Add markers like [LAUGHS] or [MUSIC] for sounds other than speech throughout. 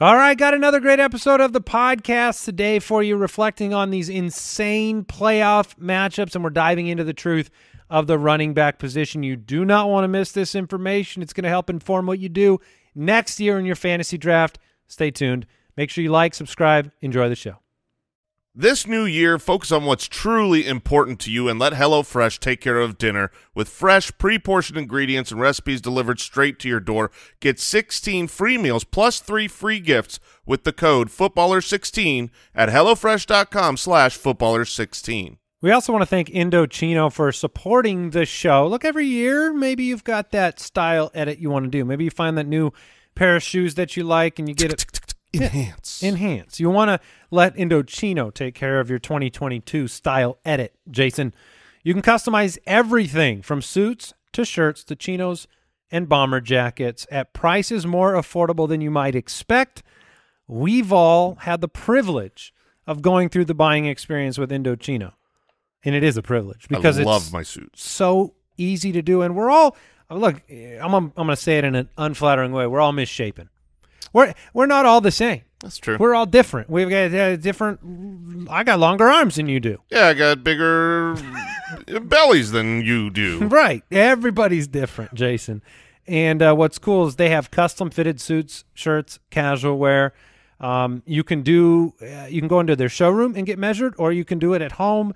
All right, got another great episode of the podcast today for you, reflecting on these insane playoff matchups, and we're diving into the truth of the running back position. You do not want to miss this information. It's going to help inform what you do next year in your fantasy draft. Stay tuned. Make sure you like, subscribe, enjoy the show. This new year, focus on what's truly important to you and let HelloFresh take care of dinner with fresh, pre-portioned ingredients and recipes delivered straight to your door. Get 16 free meals plus three free gifts with the code footballer16 at hellofresh.com slash footballer16. We also want to thank Indochino for supporting the show. Look, every year, maybe you've got that style edit you want to do. Maybe you find that new pair of shoes that you like and you get it Enhance. enhance. You want to let Indochino take care of your 2022 style edit, Jason. You can customize everything from suits to shirts to chinos and bomber jackets at prices more affordable than you might expect. We've all had the privilege of going through the buying experience with Indochino, and it is a privilege because I love it's my suits. so easy to do, and we're all look. I'm I'm going to say it in an unflattering way. We're all misshapen. We're we're not all the same. That's true. We're all different. We've got uh, different. I got longer arms than you do. yeah, I got bigger [LAUGHS] bellies than you do. [LAUGHS] Right. Everybody's different, Jason. And uh, what's cool is they have custom fitted suits, shirts, casual wear. Um, you can do. Uh, you can go into their showroom and get measured, or you can do it at home,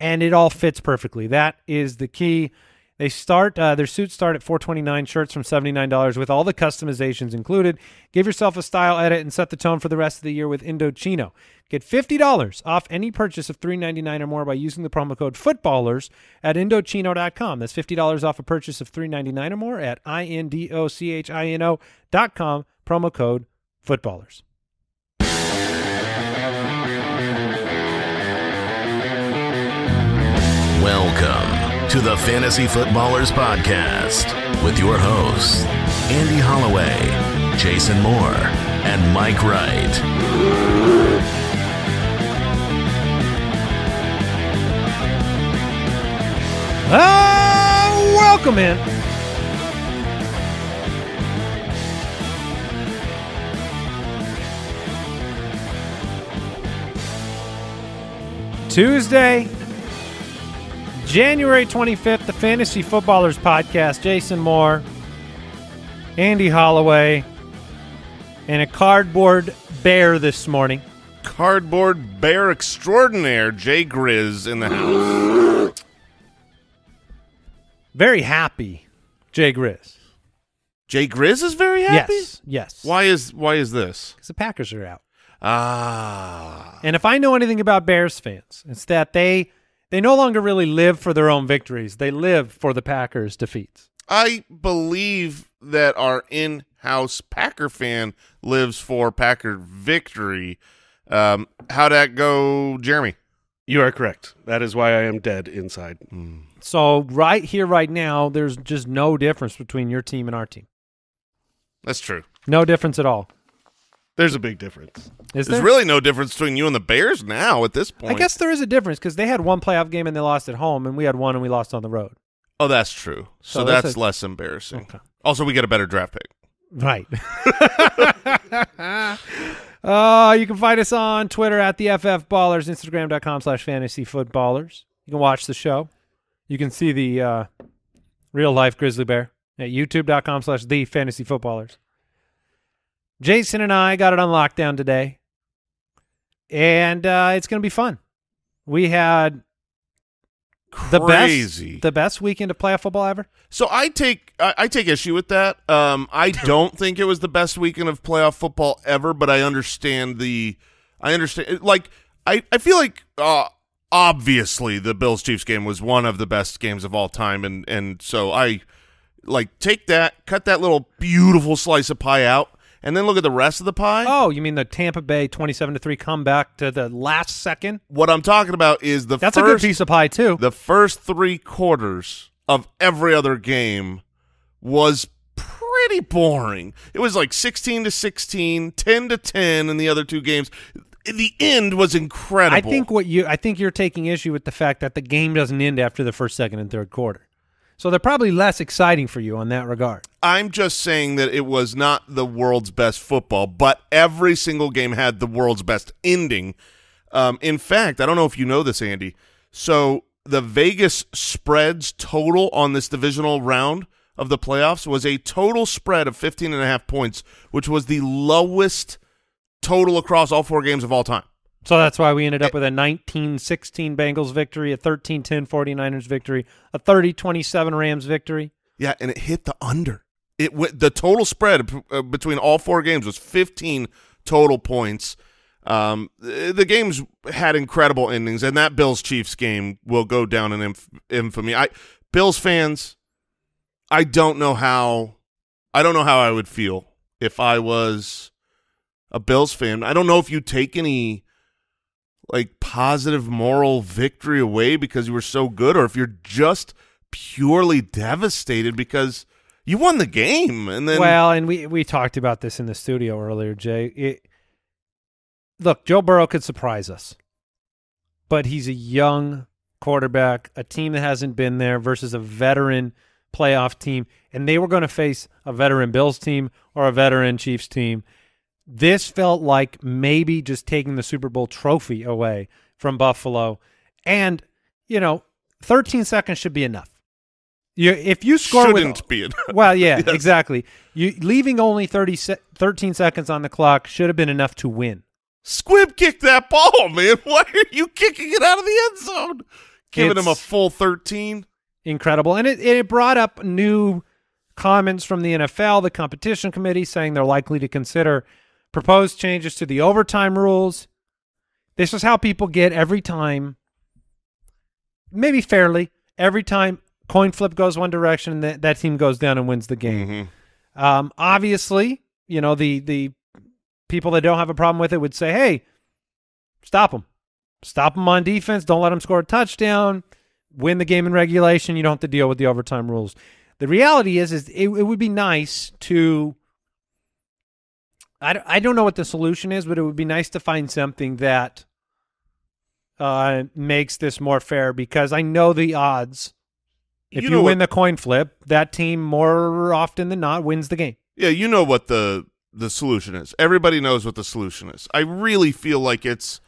and it all fits perfectly. That is the key. They start uh, their suits start at 429 shirts from $79 with all the customizations included. Give yourself a style edit and set the tone for the rest of the year with Indochino. Get $50 off any purchase of $3.99 or more by using the promo code footballers at indochino.com. That's $50 off a purchase of $3.99 or more at I-N-D-O-C-H-I-N-O dot com. Promo code footballers. To the Fantasy Footballers Podcast with your hosts, Andy Holloway, Jason Moore, and Mike Wright. Ah, welcome in. Tuesday, January 25th, the Fantasy Footballers Podcast. Jason Moore, Andy Holloway, and a cardboard bear this morning. Cardboard bear extraordinaire, Jay Grizz in the house. Very happy, Jay Grizz. Jay Grizz is very happy? Yes, yes. Why is why is this? Because the Packers are out. Ah. And if I know anything about Bears fans, it's that they they no longer really live for their own victories. They live for the Packers' defeats. I believe that our in-house Packer fan lives for Packer victory. Um, how'd that go, Jeremy? You are correct. That is why I am dead inside. So right here, right now, there's just no difference between your team and our team. That's true. No difference at all. There's a big difference. Is There's there? really no difference between you and the Bears now at this point. I guess there is a difference because they had one playoff game and they lost at home, and we had one and we lost on the road. Oh, that's true. So, So that's that's, a- less embarrassing. Okay. Also, we get a better draft pick. Right. [LAUGHS] uh, you can find us on Twitter at the FF Ballers, Instagram.com slash fantasy footballers. You can watch the show. You can see the uh, real life grizzly bear at youtube.com slash the fantasy footballers. Jason and I got it on lockdown today, and uh, it's going to be fun. We had the Crazy. best the best weekend of playoff football ever. So I take I, I take issue with that. Um, I [LAUGHS] don't think it was the best weekend of playoff football ever, but I understand the I understand like I I feel like uh, obviously the Bills Chiefs game was one of the best games of all time, and and so I like take that, cut that little beautiful slice of pie out, and then look at the rest of the pie. Oh, you mean the Tampa Bay twenty-seven to three comeback to the last second? What I'm talking about is the That's first, a good piece of pie too. the first three quarters of every other game was pretty boring. It was like 16 to 16, 10 to 10 in the other two games. The end was incredible. I think what you I think you're taking issue with the fact that the game doesn't end after the first, second, and third quarter. So they're probably less exciting for you on that regard. I'm just saying that it was not the world's best football, but every single game had the world's best ending. Um, in fact, I don't know if you know this, Andy. So the Vegas spreads total on this divisional round of the playoffs was a total spread of 15 and a half points, which was the lowest total across all four games of all time. So that's why we ended up with a 19-16 Bengals victory, a 13-10 49ers victory, a 30-27 Rams victory. Yeah, and it hit the under. It w the total spread uh, between all four games was 15 total points. Um, the, the games had incredible endings, and that Bills Chiefs game will go down in inf infamy. I Bills fans, I don't know how, I don't know how I would feel if I was a Bills fan. I don't know if you take any like positive moral victory away because you were so good, or if you're just purely devastated because you won the game. And then, well, and we we talked about this in the studio earlier, Jay. It, look, Joe Burrow could surprise us, but he's a young quarterback, a team that hasn't been there versus a veteran playoff team, and they were going to face a veteran Bills team or a veteran Chiefs team. This felt like maybe just taking the Super Bowl trophy away from Buffalo. And, you know, 13 seconds should be enough. You, if you score shouldn't with, be enough. well, yeah, [LAUGHS] Yes. exactly. You leaving only 30 se 13 seconds on the clock should have been enough to win. Squib kicked that ball, man. [LAUGHS] Why are you kicking it out of the end zone? Giving him a full 13. Incredible. And it, it brought up new comments from the NFL, the competition committee, saying they're likely to consider proposed changes to the overtime rules. This is how people get every time, maybe fairly, every time coin flip goes one direction, that, that team goes down and wins the game. Mhm. Um, obviously, you know, the the people that don't have a problem with it would say, "Hey, stop them, stop them on defense. Don't let them score a touchdown. Win the game in regulation. You don't have to deal with the overtime rules." The reality is, is it, it would be nice to. I, don't- I don't know what the solution is, but it would be nice to find something that uh, makes this more fair because I know the odds. If You you, win what- the coin flip, that team more often than not wins the game. Yeah, you know what the the solution is. Everybody knows what the solution is. I really feel like it's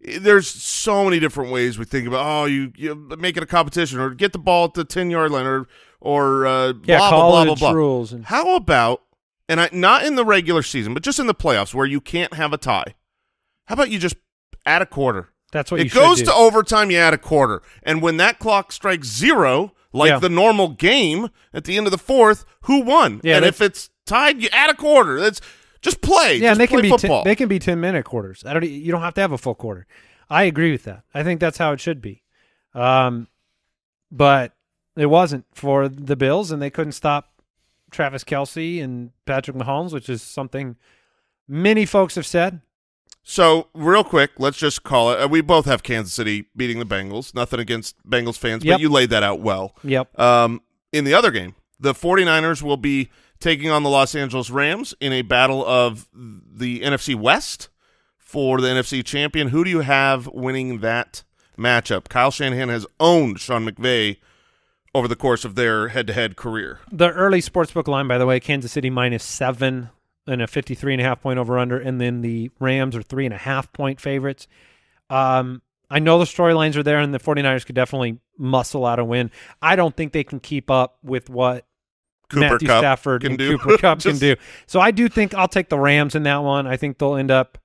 there's so many different ways we think about. Oh, you you make it a competition, or get the ball at the ten yard line, or or uh, Yeah, blah, blah blah blah blah. rules and How about and I not in the regular season, but just in the playoffs where you can't have a tie. How about you just add a quarter? that's what it goes to overtime. You add a quarter, and when that clock strikes zero, like Yeah. the normal game at the end of the fourth, who won? Yeah, and if it's tied, you add a quarter. That's just play. yeah, just and they play can be football. ten, they can be ten minute quarters. I don't. You don't have to have a full quarter. I agree with that. I think that's how it should be. Um, but it wasn't for the Bills, and they couldn't stop Travis Kelce and Patrick Mahomes, which is something many folks have said. so real quick, let's just call it. Uh, we both have Kansas City beating the Bengals. Nothing against Bengals fans, Yep. but you laid that out well. Yep. Um, in the other game, the 49ers will be taking on the Los Angeles Rams in a battle of the NFC West for the NFC champion. Who do you have winning that matchup? Kyle Shanahan has owned Sean McVay over the course of their head-to-head career. The early sportsbook line, by the way, Kansas City minus seven and a 53 and a half point over under, and then the Rams are three and a half point favorites. Um, I know the storylines are there, and the 49ers could definitely muscle out a win. I don't think they can keep up with what Cooper Matthew Kupp Stafford can and do. Cooper [LAUGHS] Cup can do. So I do think I'll take the Rams in that one. I think they'll end up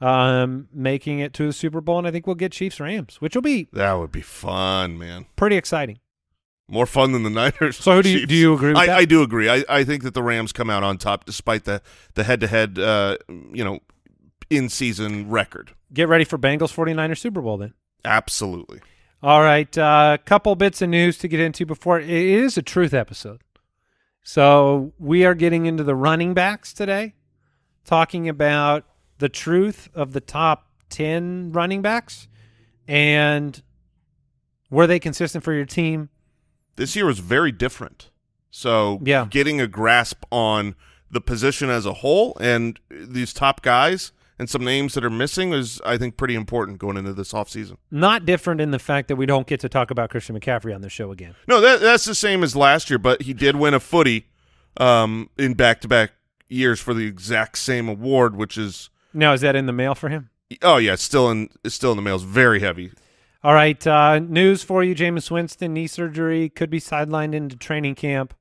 um, making it to the Super Bowl, and I think we'll get Chiefs Rams, which will be That would be fun, man. pretty exciting. More fun than the [LAUGHS] Niners. So who do you- do you agree with I, that? I do agree. I, I think that the Rams come out on top despite the the head-to-head, uh, you know, in-season record. Get ready for Bengals 49ers Super Bowl then. Absolutely. All right, a uh, couple bits of news to get into before it is a truth episode. So we are getting into the running backs today, talking about the truth of the top 10 running backs and were they consistent for your team? This year was very different. So Yeah. getting a grasp on the position as a whole and these top guys and some names that are missing is I think pretty important going into this offseason. Not different in the fact that we don't get to talk about Christian McCaffrey on the show again. No, that, that's the same as last year, but he did win a footy um, in back-to-back years for the exact same award, which is Now, is that in the mail for him? oh yeah, it's still in it's still in the mail. It's very heavy. All right, uh, news for you: Jameis Winston knee surgery could be sidelined into training camp.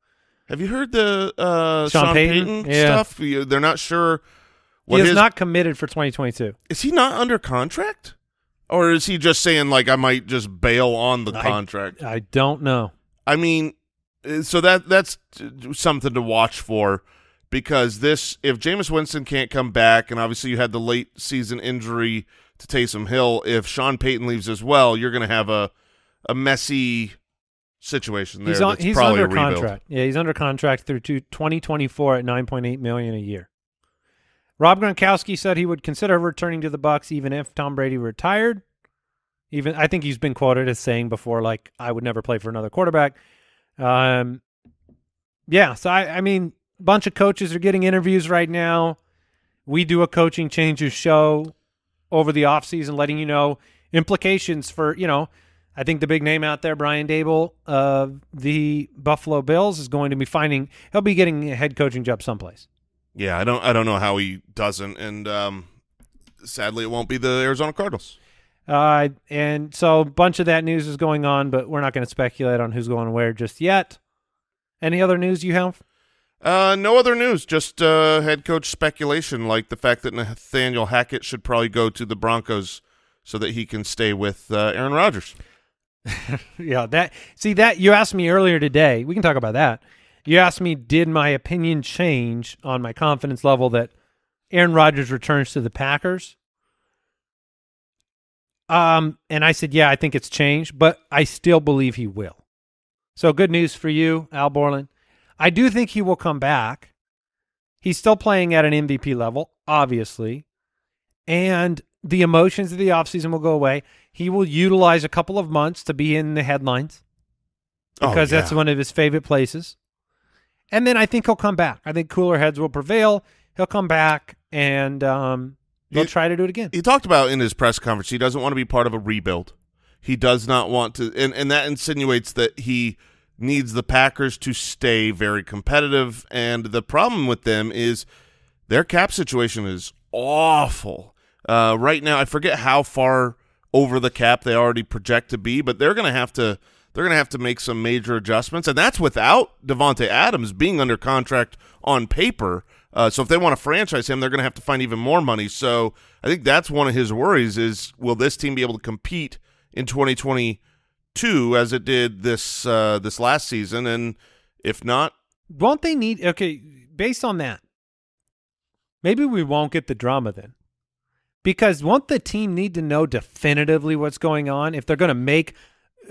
Have you heard the uh, Sean Sean, Payton? Payton, Yeah. stuff? They're not sure. What he is his, not committed for 2022. is he not under contract, or is he just saying like I might just bail on the I- contract? I don't know. I mean, uh, so that that's something to watch for because this if Jameis Winston can't come back, and obviously you had the late season injury to Taysom Hill, if Sean Payton leaves as well, you're going to have a a messy situation there. He's on. that's He's probably under a contract. Yeah, he's under contract through to 2024 at 9.8 million a year. Rob Gronkowski said he would consider returning to the Bucs even if Tom Brady retired. Even I think he's been quoted as saying before, like I would never play for another quarterback. Um, yeah. So I, I mean, a bunch of coaches are getting interviews right now. We do a coaching changes show over the offseason, letting you know implications for you know. I think the big name out there, Brian Daboll of the Buffalo Bills, is going to be finding he'll be getting a head coaching job someplace. Yeah, I don't I don't know how he doesn't, and um, sadly, it won't be the Arizona Cardinals. Uh, and so a bunch of that news is going on, but we're not going to speculate on who's going where just yet. Any other news you have? Uh, no other news, just uh, head coach speculation, like the fact that Nathaniel Hackett should probably go to the Broncos so that he can stay with uh, Aaron Rodgers. [LAUGHS] yeah, that see that you asked me earlier today. We can talk about that. You asked me, did my opinion change on my confidence level that Aaron Rodgers returns to the Packers? Um, and I said, yeah, I think it's changed, but I still believe he will. So good news for you, Al Borland. I do think he will come back. He's still playing at an MVP level, obviously. And the emotions of the offseason will go away. He will utilize a couple of months to be in the headlines because Oh, yeah. that's one of his favorite places. And then I think he'll come back. I think cooler heads will prevail. He'll come back and um, they'll He- try to do it again. He talked about in his press conference he doesn't want to be part of a rebuild. He does not want to, and, and that insinuates that he needs the Packers to stay very competitive. And the problem with them is their cap situation is awful. Uh, right now, I forget how far over the cap they already project to be, but they're going to have to they're going to have to make some major adjustments, and that's without Davante Adams being under contract on paper. Uh, so if they want to franchise him, they're going to have to find even more money. So I think that's one of his worries: is will this team be able to compete in 2022 as it did this uh, this last season? And if not, Won't they need okay, based on that, maybe we won't get the drama then. Because won't the team need to know definitively what's going on if they're going to make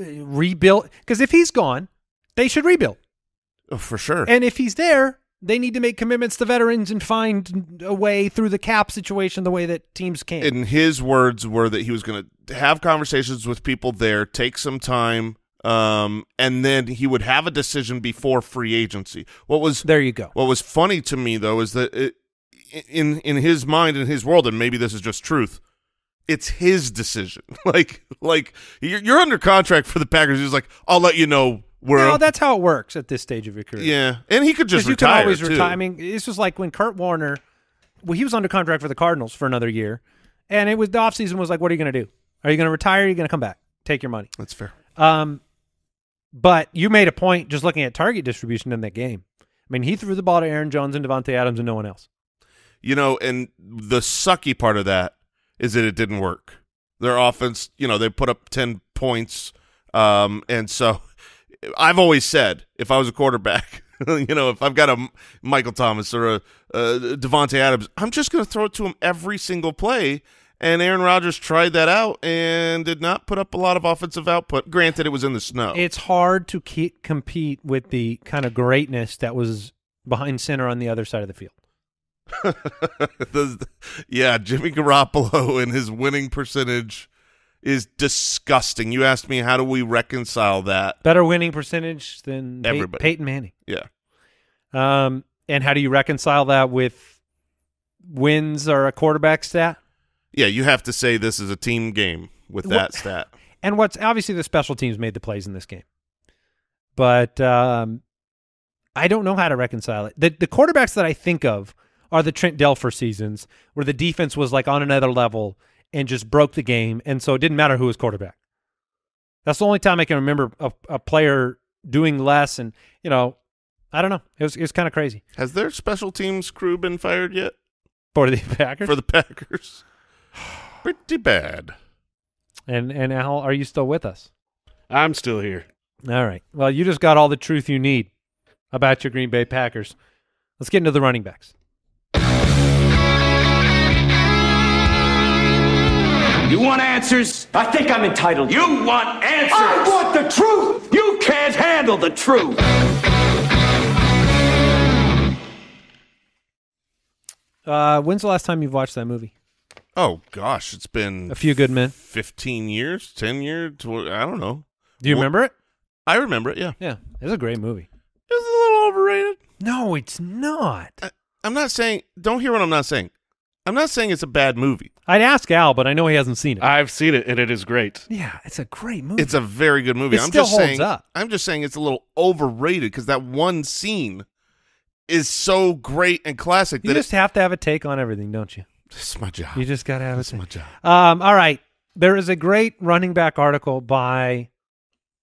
uh, rebuild? Because if he's gone, they should rebuild. oh, for sure, And if he's there, they need to make commitments to veterans and find a way through the cap situation the way that teams can. and his words were that he was going to have conversations with people there, take some time, um, and then he would have a decision before free agency. What was there you go. what was funny to me though is that it, in in his mind, in his world, and maybe this is just truth. It's his decision. [LAUGHS] like like you're, you're under contract for the Packers. He's like, I'll let you know where. No, that's how it works at this stage of your career. yeah, and he could just 'Cause you retire can always too. retire. I mean, this was like when Kurt Warner, well, he was under contract for the Cardinals for another year, and it was the offseason was like, what are you going to do? Are you going to retire? Are you going to come back? Take your money. That's fair. Um, but you made a point just looking at target distribution in that game. I mean, he threw the ball to Aaron Jones and Davante Adams and no one else. You know, and the sucky part of that is that it didn't work. Their offense, you know, they put up 10 points. Um, and so I've always said if I was a quarterback, [LAUGHS] you know, if I've got a Michael Thomas or a, a Davante Adams, I'm just going to throw it to him every single play. And Aaron Rodgers tried that out and did not put up a lot of offensive output. Granted, it was in the snow. It's hard to keep, compete with the kind of greatness that was behind center on the other side of the field. [LAUGHS] Yeah, Jimmy Garoppolo and his winning percentage is disgusting. You asked me how do we reconcile that? Better winning percentage than Pey- Everybody. Peyton Manning. Yeah. Um, and how do you reconcile that with wins are a quarterback stat. Yeah, you have to say this is a team game with What- that stat. And what's obviously the special teams made the plays in this game, but um, I don't know how to reconcile it. The the quarterbacks that I think of are the Trent Dilfer seasons where the defense was like on another level and just broke the game, and so it didn't matter who was quarterback. That's the only time I can remember a, a player doing less, and you know, I don't know. It was it was kind of crazy Has their special teams crew been fired yet for the [LAUGHS] Packers. for the Packers? [SIGHS] Pretty bad. and and Al, are you still with us? I'm still here. All right. Well, you just got all the truth you need about your Green Bay Packers. Let's get into the running backs. You want answers? I think I'm entitled. You want answers? I want the truth. You can't handle the truth. Uh, when's the last time you've watched that movie? Oh gosh, it's been A Few Good Men. fifteen years, ten years. tw- I don't know. Do you Well- remember it? I remember it. Yeah, Yeah, it's a great movie. it's a little overrated. No, it's not. I, I'm not saying. Don't hear what I'm not saying. I'm not saying it's a bad movie. I'd ask Al, but I know he hasn't seen it. I've seen it and it is great. yeah, it's a great movie. It's a very good movie. It I'm still just holds saying. up. I'm just saying it's a little overrated because that one scene is so great and classic you that just have to have a take on everything, don't you? it's my job. You just got to have a It's take. my job. Um, all right. There is a great running back article by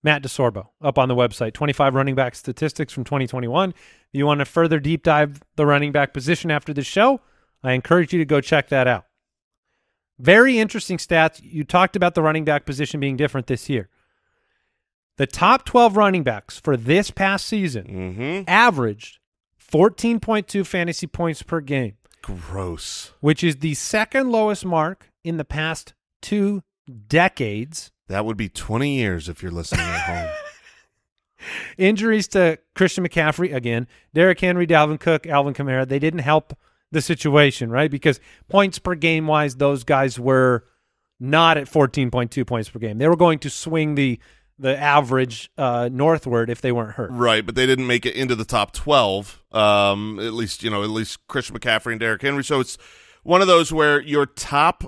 Matt DeSorbo up on the website 25 running back statistics from 2021. If you want to further deep dive the running back position after the show, I encourage you to go check that out. Very interesting stats. You talked about the running back position being different this year. The top 12 running backs for this past season Mm-hmm. averaged 14.2 fantasy points per game Gross. which is the second lowest mark in the past two decades. That would be 20 years if you're listening at home. [LAUGHS] Injuries to Christian McCaffrey again, Derrick Henry, Dalvin Cook, Alvin Kamara, they didn't help the situation, right? Because points per game wise, those guys were not at 14.2 points per game. They were going to swing the the average uh, northward if they weren't hurt. Right, but they didn't make it into the top twelve. Um, at least you know, at least Christian McCaffrey and Derrick Henry. So it's one of those where your top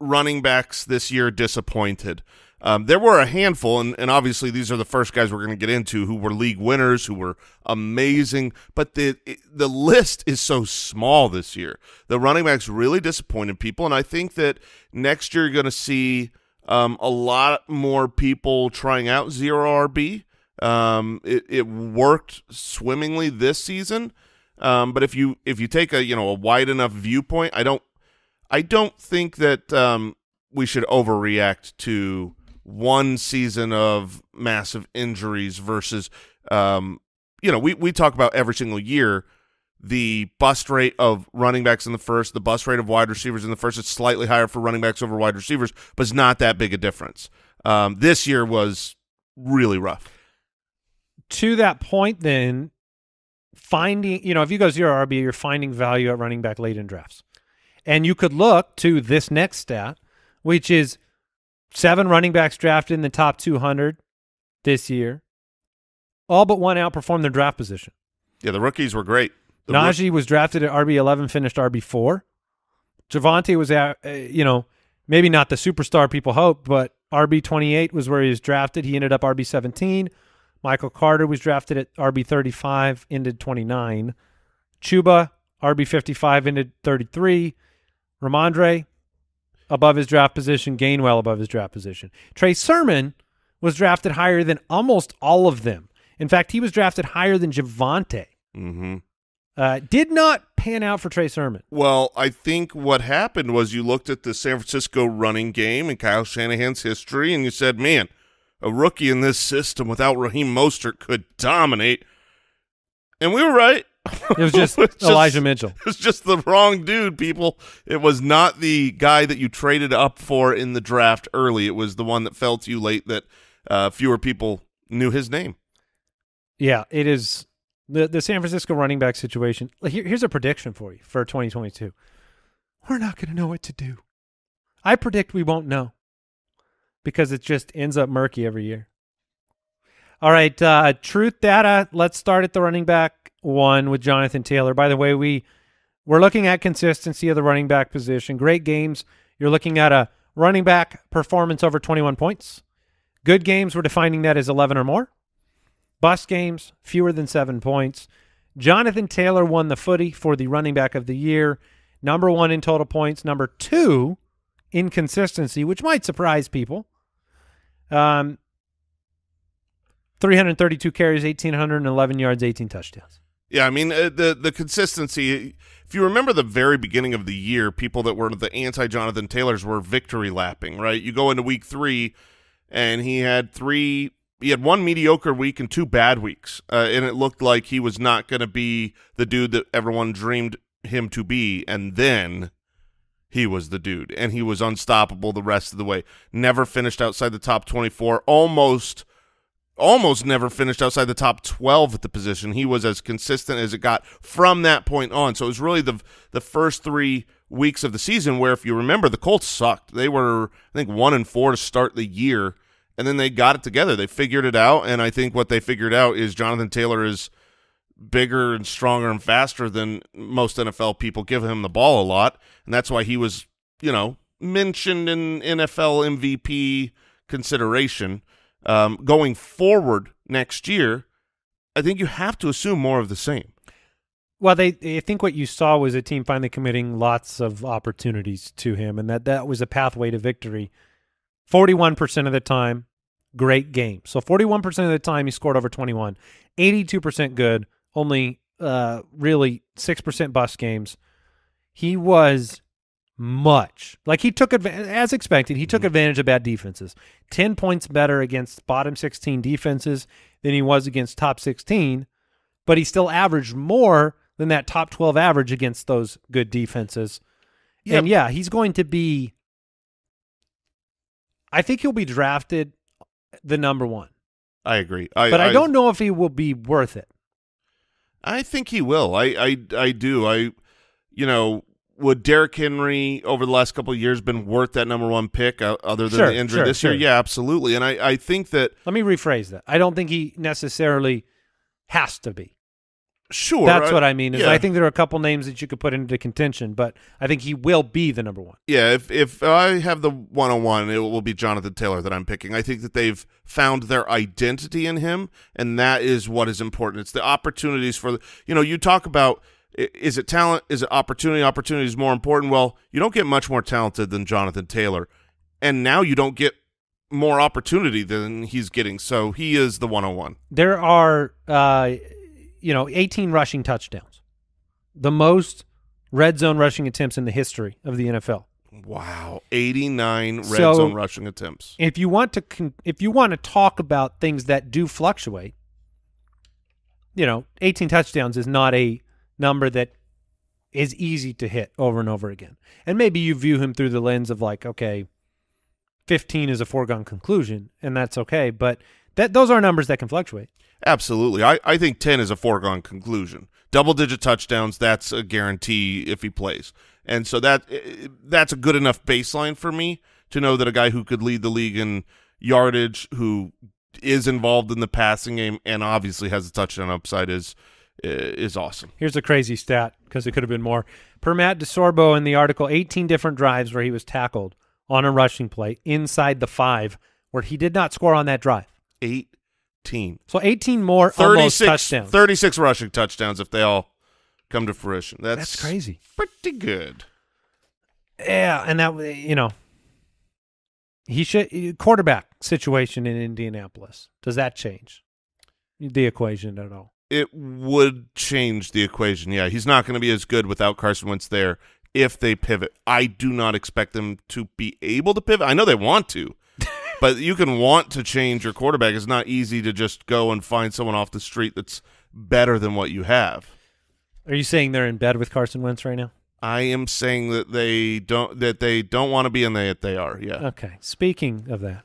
running backs this year disappointed. Um, there were a handful, and, and obviously these are the first guys we're going to get into who were league winners, who were amazing. But the the list is so small this year. The running backs really disappointed people, and I think that next year you're going to see um, a lot more people trying out zero RB. Um, it, it worked swimmingly this season, um, but if you if you take a you know a wide enough viewpoint, I don't I don't think that um, we should overreact to one season of massive injuries versus um, you know we we talk about every single year the bust rate of running backs in the first, the bust rate of wide receivers in the first. It's slightly higher for running backs over wide receivers, but it's not that big a difference. Um, this year was really rough. to that point, then finding, you know, if you go zero RB, you're finding value at running back late in drafts. And you could look to this next stat, which is seven running backs drafted in the top 200 this year. All but one outperformed their draft position. Yeah, the rookies were great. The Najee was drafted at RB 11, finished RB 4. Javonte was at, uh, you know, maybe not the superstar people hope, but RB 28 was where he was drafted. He ended up RB 17. Michael Carter was drafted at RB 35, ended 29. Chuba, RB 55, ended 33. Rhamondre, above his draft position. Gainwell, above his draft position. Trey Sermon was drafted higher than almost all of them. In fact, he was drafted higher than Javonte. Mhm. Uh, did not pan out for Trey Sermon. Well, I think what happened was you looked at the San Francisco running game and Kyle Shanahan's history, and you said, "Man, a rookie in this system without Raheem Mostert could dominate." And we were right. It was [LAUGHS] just It's Elijah Mitchell. [LAUGHS] It was just the wrong dude, people. It was not the guy that you traded up for in the draft early. It was the one that fell to you late that uh, fewer people knew his name. Yeah, it is the the San Francisco running back situation. Here, here's a prediction for you for 2022. We're not going to know what to do. I predict we won't know because it just ends up murky every year. All right, uh, truth data. Let's start at the running back one with Jonathan Taylor. By the way, we we're looking at consistency of the running back position. Great games. You're looking at a running back performance over 21 points. Good games, we're defining that as 11 or more. Bust games, fewer than seven points. Jonathan Taylor won the footy for the running back of the year. Number one in total points. Number two in consistency, which might surprise people. Um, 332 carries, 1,811 yards, 18 touchdowns. Yeah, I mean uh, the the consistency. If you remember the very beginning of the year, people that were the anti Jonathan Taylors were victory lapping. Right, you go into week three, and he had three. He had one mediocre week and two bad weeks, uh, and it looked like he was not going to be the dude that everyone dreamed him to be. And then he was the dude, and he was unstoppable the rest of the way. Never finished outside the top twenty-four. Almost almost never finished outside the top 12 at the position. He was as consistent as it got from that point on. So it was really the the first three weeks of the season where, if you remember, the Colts sucked. They were, I think, one and four to start the year, and then they got it together. They figured it out, and I think what they figured out is Jonathan Taylor is bigger and stronger and faster than most NFL people give him the ball a lot, and that's why he was, you know, mentioned in NFL MVP consideration. Um, going forward next year, I think you have to assume more of the same. Well, they I think what you saw was a team finally committing lots of opportunities to him, and that that was a pathway to victory. Forty-one percent of the time, great game. So forty-one percent of the time, he scored over twenty-one. Eighty-two percent good. Only uh, really six percent bust games. He was much like he took advantage as expected. He took mm-hmm. advantage of bad defenses. Ten points better against bottom sixteen defenses than he was against top sixteen, but he still averaged more than that top 12 average against those good defenses. Yeah. And yeah, he's going to be I think he'll be drafted the number 1. I agree. I, But I, don't know if he will be worth it. I think he will. I, I, I do. I, you know, would Derrick Henry over the last couple of years been worth that number one pick uh, other than Sure, the injury sure, this year? Yeah, absolutely. And I, I think that Let me rephrase that. I don't think he necessarily has to be. sure. That's what I mean. Is yeah. I think there are a couple names that you could put into contention, but I think he will be the number one. Yeah, if if I have the one on one, it will be Jonathan Taylor that I'm picking. I think that they've found their identity in him, and that is what is important. It's the opportunities for the you know, you talk about i- is it talent, is it opportunity? Opportunity is more important. Well, you don't get much more talented than Jonathan Taylor. And now you don't get more opportunity than he's getting. So he is the one on one. There are, uh, you know, 18 rushing touchdowns, the most red zone rushing attempts in the history of the NFL. Wow. Eighty nine red So- zone rushing attempts. If you want to, con- if you want to talk about things that do fluctuate, you know, 18 touchdowns is not a number that is easy to hit over and over again. And maybe you view him through the lens of like, okay, 15 is a foregone conclusion, and that's okay. But that those are numbers that can fluctuate. Absolutely. I, I think 10 is a foregone conclusion. Double digit touchdowns, that's a guarantee if he plays. And so that that's a good enough baseline for me to know that a guy who could lead the league in yardage, who is involved in the passing game and obviously has a touchdown upside is is awesome. Here's a crazy stat because it could have been more. Per Matt DeSorbo in the article, 18 different drives where he was tackled on a rushing play inside the five where he did not score on that drive. 18. So 18 more almost 36, touchdowns. 36 rushing touchdowns if they all come to fruition. That's, That's crazy. Pretty good. Yeah, and that you know, he should quarterback situation in Indianapolis. Does that change the equation at all? It would change the equation. Yeah, he's not going to be as good without Carson Wentz there if they pivot. I do not expect them to be able to pivot. I know they want to, [LAUGHS] but you can want to change your quarterback. It's not easy to just go and find someone off the street that's better than what you have. Are you saying they're in bed with Carson Wentz right now? I am saying that they don't that they don't want to be and that they are. Yeah. Okay. Speaking of that,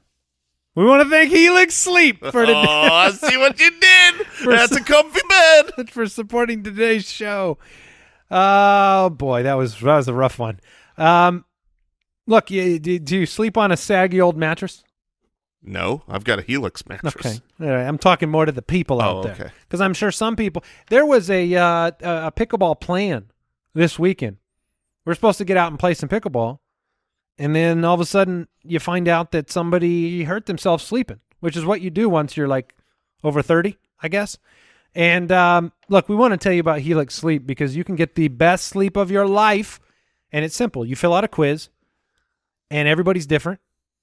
we want to thank Helix Sleep for today. oh, I see what you did. [LAUGHS] That's a comfy bed. [LAUGHS] for supporting today's show. Oh boy, that was that was a rough one. Um, look, you, do, do you sleep on a saggy old mattress? No, I've got a Helix mattress. Okay, all right. I'm talking more to the people out Oh, there okay. because I'm sure some people. There was a uh, a pickleball plan this weekend. We're supposed to get out and play some pickleball, and then all of a sudden you find out that somebody hurt themselves sleeping, which is what you do once you're like over 30, I guess. And um, look, we want to tell you about Helix Sleep because you can get the best sleep of your life, and it's simple. You fill out a quiz, and everybody's different,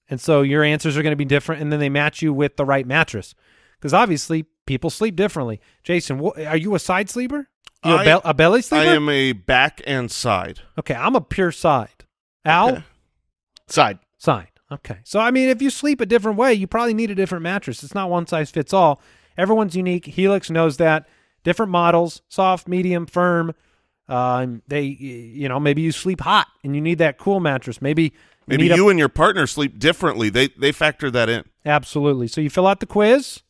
and so your answers are going to be different, and then they match you with the right mattress because obviously people sleep differently. Jason, wh- are you a side sleeper? You a, I- bel- a belly sleeper? I am a back and side. Okay, I'm a pure side. Al, Okay. Side. side. Okay. So, I mean, if you sleep a different way, you probably need a different mattress. It's not one size fits all. Everyone's unique. Helix knows that. Different models, soft, medium, firm. Um, they, you know, maybe you sleep hot and you need that cool mattress. Maybe Maybe need a- you and your partner sleep differently. They they factor that in. Absolutely. So you fill out the quiz,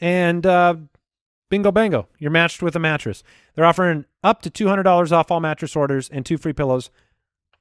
and uh, bingo bango, you're matched with a mattress. They're offering up to $200 off all mattress orders and two free pillows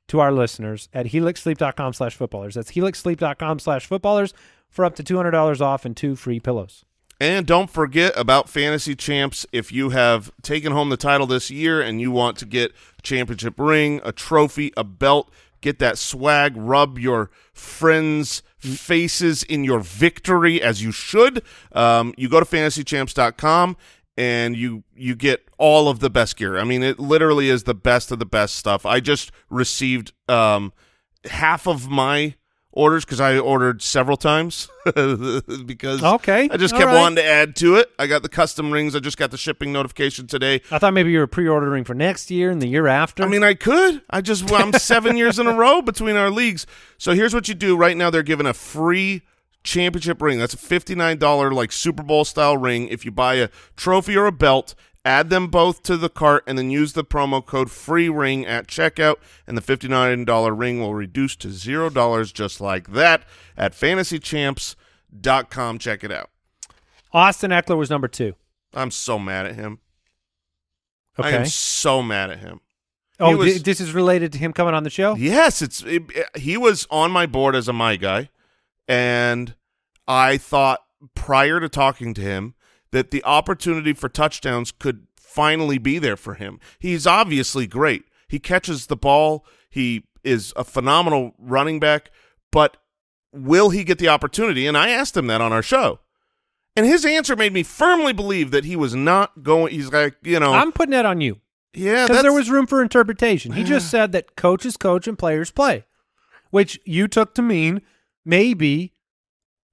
to our listeners at helixsleep.com slash footballers. That's helixsleep.com slash footballers for up to $200 off and two free pillows. And don't forget about Fantasy Champs. If you have taken home the title this year and you want to get a championship ring, a trophy, a belt, get that swag, rub your friends' faces in your victory as you should, um, you go to fantasychamps.com and you you get all of the best gear. I mean, it literally is the best of the best stuff. I just received um, half of my orders because I ordered several times [LAUGHS] because Okay, I just kept right. wanting to add to it. I got the custom rings. I just got the shipping notification today. I thought maybe you were pre-ordering for next year and the year after. I mean, I could. I just well, I'm seven [LAUGHS] years in a row between our leagues. So here's what you do. Right now, they're giving a free championship ring. That's a fifty nine dollar like Super Bowl style ring. If you buy a trophy or a belt, add them both to the cart, and then use the promo code free ring at checkout, and the fifty nine dollar ring will reduce to zero dollars just like that at fantasychamps.com. Check it out. Austin Ekeler was number two. I'm so mad at him. I Okay. am so mad at him. oh, was- thi- this is related to him coming on the show? Yes, it's it, it- he was on my board as a my guy, and I thought prior to talking to him that the opportunity for touchdowns could finally be there for him. He's obviously great. He catches the ball. He is a phenomenal running back, but will he get the opportunity? And I asked him that on our show. And his answer made me firmly believe that he was not going. He's like, you know, I'm putting that on you. yeah, because there was room for interpretation. He just [SIGHS] said that coaches coach and players play, which you took to mean maybe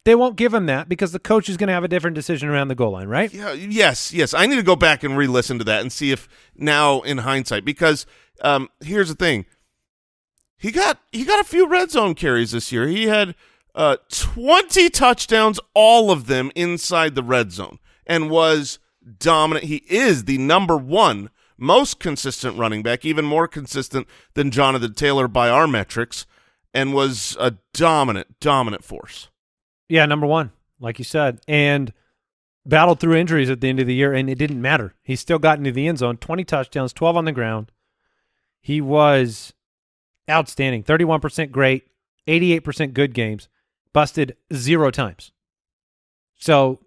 they won't give him that because the coach is going to have a different decision around the goal line, right? Yeah, yes, yes. I need to go back and re-listen to that and see if now in hindsight because um here's the thing. He got he got a few red zone carries this year. He had uh 20 touchdowns all of them inside the red zone and was dominant. He is the number 1 most consistent running back, even more consistent than Jonathan Taylor by our metrics and was a dominant dominant force. Yeah, number one, like you said, and battled through injuries at the end of the year, and it didn't matter. He still got into the end zone, 20 touchdowns, 12 on the ground. He was outstanding, 31% great, 88% good games, busted zero times. So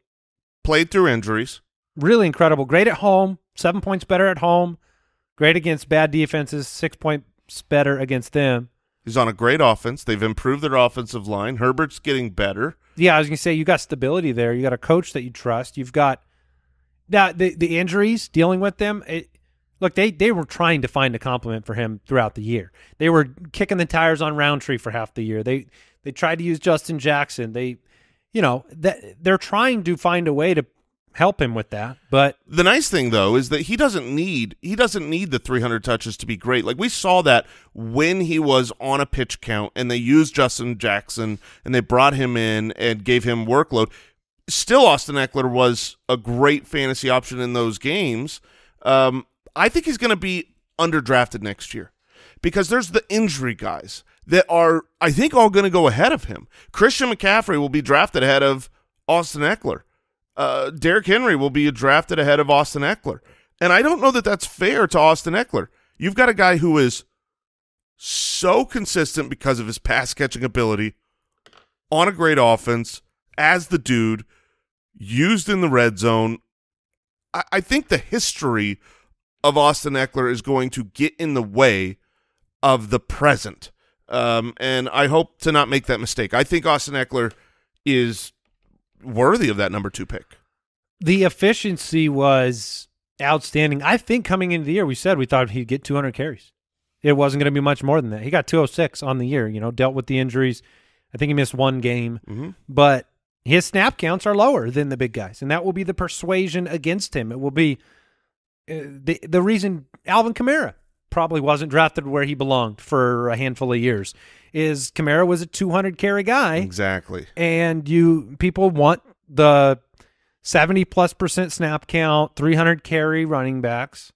Played through injuries. really incredible. Great at home, seven points better at home. Great against bad defenses, six points better against them. He's on a great offense. They've improved their offensive line. Herbert's getting better. Yeah, I was gonna say you got stability there. You got a coach that you trust. You've got now the the injuries dealing with them. It, look, they they were trying to find a compliment for him throughout the year. They were kicking the tires on Rountree for half the year. They they tried to use Justin Jackson. They, you know, that they're trying to find a way to help him with that. But The nice thing though is that he doesn't need he doesn't need the 300 touches to be great. Like we saw that when he was on a pitch count and they used Justin Jackson and they brought him in and gave him workload. Still, Austin Ekeler was a great fantasy option in those games. Um, I think he's going to be underdrafted next year because there's the injury guys that are I think all going to go ahead of him. Christian McCaffrey will be drafted ahead of Austin Ekeler uh, Derrick Henry will be drafted ahead of Austin Ekeler. And I don't know that that's fair to Austin Ekeler. You've got a guy who is so consistent because of his pass catching ability on a great offense as the dude used in the red zone. I, I think the history of Austin Ekeler is going to get in the way of the present. Um, and I hope to not make that mistake. I think Austin Ekeler is worthy of that number two pick. The efficiency was outstanding. I think coming into the year, we said we thought he'd get 200 carries. It wasn't going to be much more than that. He got 206 on the year, you know, dealt with the injuries. I think he missed one game, Mhm. but his snap counts are lower than the big guys, and that will be the persuasion against him. It will be uh, the the reason Alvin Kamara probably wasn't drafted where he belonged for a handful of years is Kamara was a 200 carry guy Exactly. and you people want the 70 plus percent snap count, 300 carry running backs.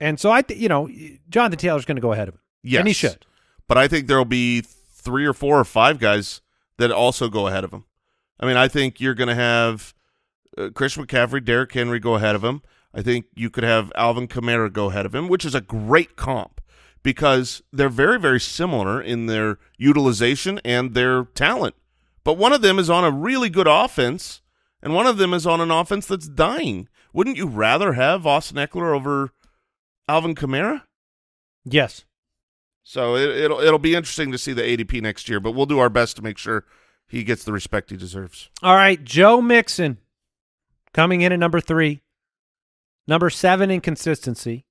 And so I you know, Jonathan Taylor's going to go ahead of him. Yes. And he should. But I think there'll be three or four or five guys that also go ahead of him. I mean, I think you're going to have uh, Christian McCaffrey, Derrick Henry go ahead of him. I think you could have Alvin Kamara go ahead of him, which is a great comp because they're very, very similar in their utilization and their talent. But one of them is on a really good offense, and one of them is on an offense that's dying. Wouldn't you rather have Austin Ekeler over Alvin Kamara? Yes. So it, it'll it'll be interesting to see the ADP next year, but we'll do our best to make sure he gets the respect he deserves. All right, Joe Mixon coming in at number 3. Number 7 in consistency.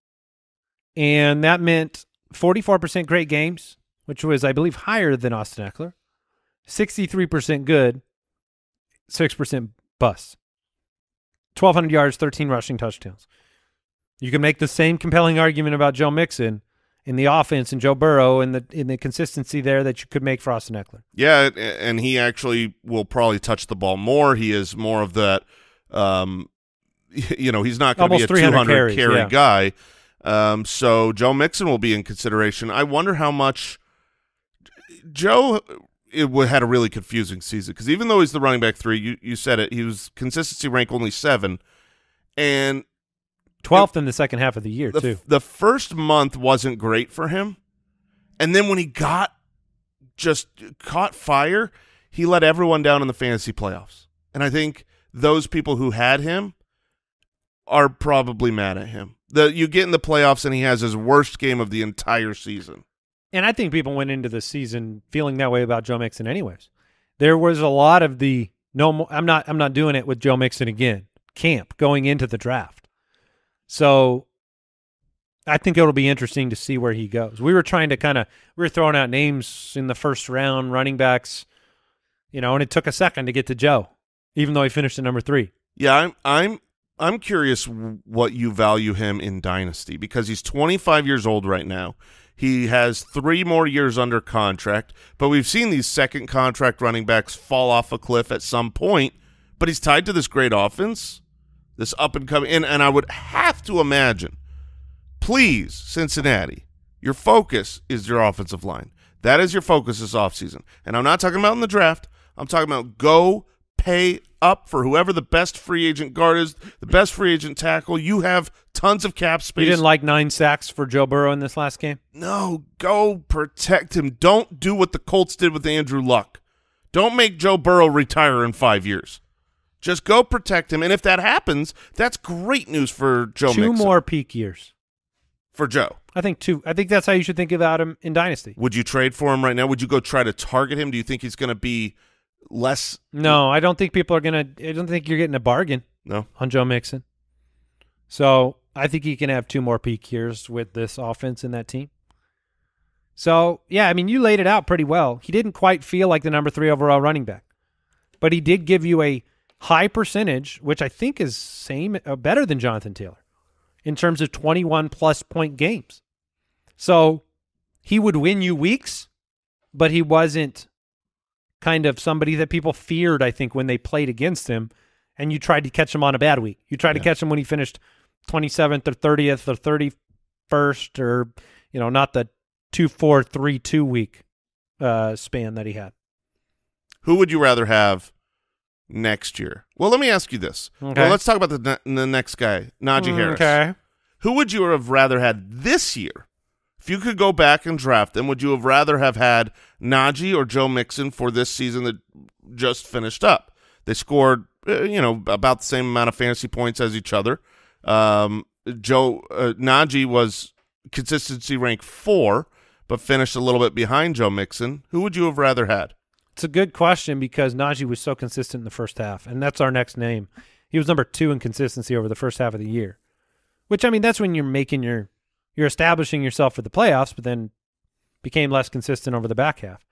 And that meant 44% great games, which was I believe higher than Austin Ekeler. 63% good, 6% bust. 1200 yards, 13 rushing touchdowns. You can make the same compelling argument about Joe Mixon in the offense and Joe Burrow and the in the consistency there that you could make for Austin Ekeler. Yeah, and he actually will probably touch the ball more. He is more of that. Um, [LAUGHS] you know, he's not going to be a 300 200 carries, carry yeah. guy. Um, so Joe Mixon will be in consideration. I wonder how much Joe it had a really confusing season because even though he's the running back three, you you said it, he was consistency rank only seven, and 12th in the second half of the year the, too. the first month wasn't great for him. And then when he got just caught fire, he let everyone down in the fantasy playoffs. And I think those people who had him are probably mad at him. The you get in the playoffs and he has his worst game of the entire season. And I think people went into the season feeling that way about Joe Mixon anyways. There was a lot of the no I'm not I'm not doing it with Joe Mixon again camp going into the draft. So I think it'll be interesting to see where he goes. We were trying to kind of we were throwing out names in the first round, running backs, you know, and it took a second to get to Joe, even though he finished at number three. Yeah, I'm I'm I'm curious what you value him in dynasty because he's 25 years old right now. He has 3 more years under contract, but we've seen these second contract running backs fall off a cliff at some point, but he's tied to this great offense, this up and coming and and I would have to imagine please Cincinnati, your focus is your offensive line. That is your focus this offseason. And I'm not talking about in the draft. I'm talking about go pay up for whoever the best free agent guard is, the best free agent tackle. You have tons of cap space. You didn't like nine sacks for Joe Burrow in this last game? no, go protect him. Don't do what the Colts did with Andrew Luck. Don't make Joe Burrow retire in five years. Just go protect him. And if that happens, that's great news for Joe Two Mixon. more peak years. for Joe. I think two. I think that's how you should think about him in Dynasty. Would you trade for him right now? Would you go try to target him? Do you think he's going to be less? No, I don't think people are gonna. I don't think you're getting a bargain No. on Joe Mixon. So I think he can have two more peak years with this offense in that team. So yeah, I mean, you laid it out pretty well. He didn't quite feel like the number three overall running back, but he did give you a high percentage, which I think is same uh, better than Jonathan Taylor in terms of 21 plus point games. So he would win you weeks, but he wasn't kind of somebody that people feared, I think, when they played against him. And you tried to catch him on a bad week. You tried to catch him when he finished 27th or 30th or 31st or, you know, not the 2 4 3 2 week uh, span that he had. Who would you rather have next year? Well, let me ask you this. Okay. Well, let's talk about the the next guy, Najee Harris. Okay. Who would you have rather had this year? If you could go back and draft them, would you have rather have had Najee or Joe Mixon for this season that just finished up? They scored, uh, you know, about the same amount of fantasy points as each other. Um, Joe uh, Najee was consistency rank four, but finished a little bit behind Joe Mixon. Who would you have rather had? It's a good question because Najee was so consistent in the first half, and that's our next name. He was number two in consistency over the first half of the year, which I mean that's when you're making your you're establishing yourself for the playoffs, but then became less consistent over the back half.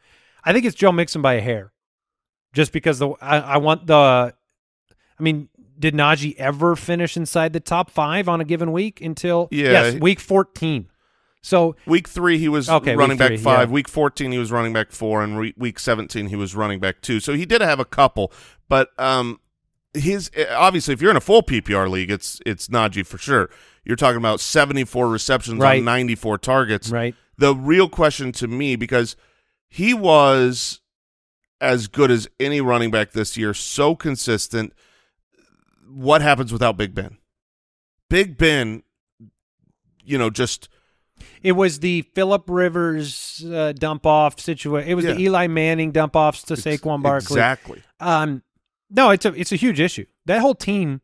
I think it's Joe Mixon by a hair, just because the I, I want the. I mean, did Najee ever finish inside the top five on a given week until Yeah. yes week fourteen? So Week three, he was Okay, running back three, five. yeah. Week 14, he was running back four. And week 17, he was running back two. So he did have a couple. But um, his obviously, if you're in a full PPR league, it's it's Najee for sure. You're talking about 74 receptions Right. on 94 targets. right, The real question to me, because he was as good as any running back this year, so consistent. What happens without Big Ben? Big Ben, you know, just It was the Philip Rivers uh, dump off situation. It was the Eli Manning dump offs to Saquon Barkley. exactly. Um, no, it's a it's a huge issue. That whole team,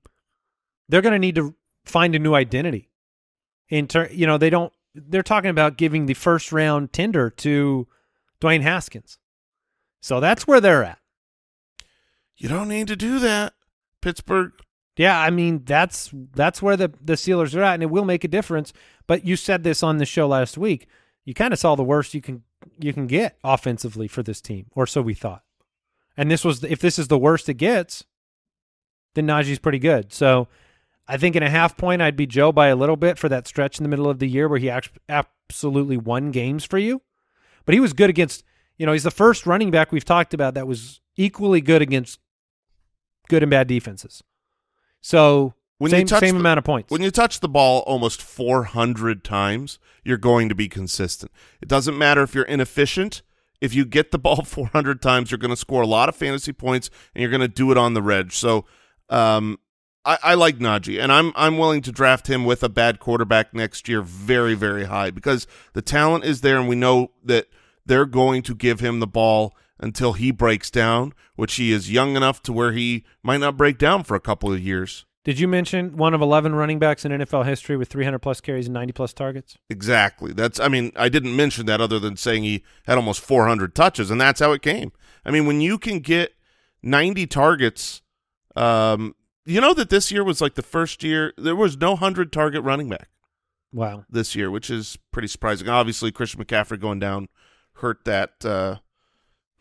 they're going to need to find a new identity. In turn, you know, they don't. They're talking about giving the first round tender to Dwayne Haskins. So that's where they're at. You don't need to do that, Pittsburgh. Yeah, I mean that's that's where the the Steelers are at, and it will make a difference. But you said this on the show last week. You kind of saw the worst you can you can get offensively for this team, or so we thought. And this was if this is the worst it gets, then Najee's pretty good. So I think in a half point, I'd be Joe by a little bit for that stretch in the middle of the year where he absolutely won games for you. But he was good against, you know, he's the first running back we've talked about that was equally good against good and bad defenses. So When same, same the- amount of points. When you touch the ball almost 400 times, you're going to be consistent. It doesn't matter if you're inefficient. If you get the ball [LAUGHS] 400 times, you're going to score a lot of fantasy points, and you're going to do it on the reg. So, um, I, I like Najee, and I'm I'm willing to draft him with a bad quarterback next year, very very high, because the talent is there, and we know that they're going to give him the ball until he breaks down, which he is young enough to where he might not break down for a couple of years. Did you mention one of 11 running backs in NFL history with 300 plus carries and 90 plus targets? Exactly. That's. I mean, I didn't mention that other than saying he had almost 400 touches, and that's how it came. I mean, when you can get 90 targets, um, you know that this year was like the first year there was no hundred target running back Wow. this year, which is pretty surprising. Obviously, Christian McCaffrey going down hurt that uh,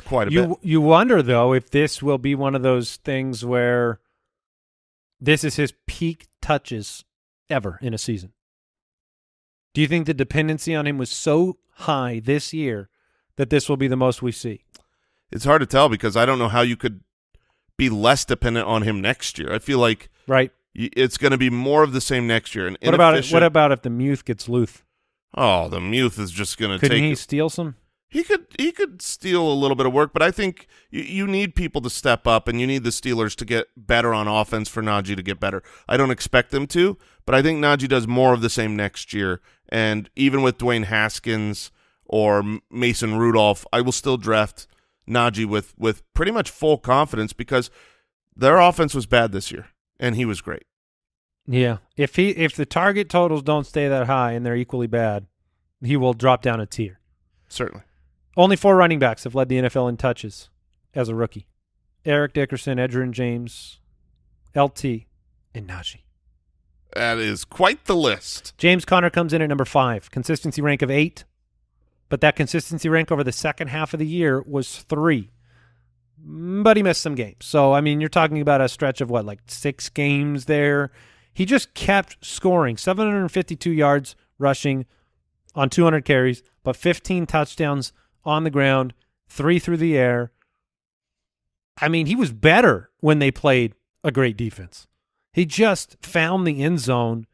quite a bit. You bit. you wonder though if this will be one of those things where this is his peak touches ever in a season. Do you think the dependency on him was so high this year that this will be the most we see? It's hard to tell because I don't know how you could be less dependent on him next year. I feel like Right. it's going to be more of the same next year. And What about it? What about if the Muth gets Luth? Oh, the Muth is just going to Couldn't take. he steal some? He could he could steal a little bit of work, but I think you, you need people to step up, and you need the Steelers to get better on offense for Najee to get better. I don't expect them to, but I think Najee does more of the same next year. And even with Dwayne Haskins or Mason Rudolph, I will still draft Najee with with pretty much full confidence because their offense was bad this year, and he was great. Yeah. If he if the target totals don't stay that high and they're equally bad, he will drop down a tier. Certainly. Only four running backs have led the NFL in touches as a rookie. Eric Dickerson, Edgerrin James, LT, and Najee. That is quite the list. James Conner comes in at number five, consistency rank of eight, but that consistency rank over the second half of the year was three. But he missed some games. So, I mean, you're talking about a stretch of what, like six games there? He just kept scoring 752 yards rushing on 200 carries, but 15 touchdowns on the ground, three through the air. I mean, he was better when they played a great defense. He just found the end zone,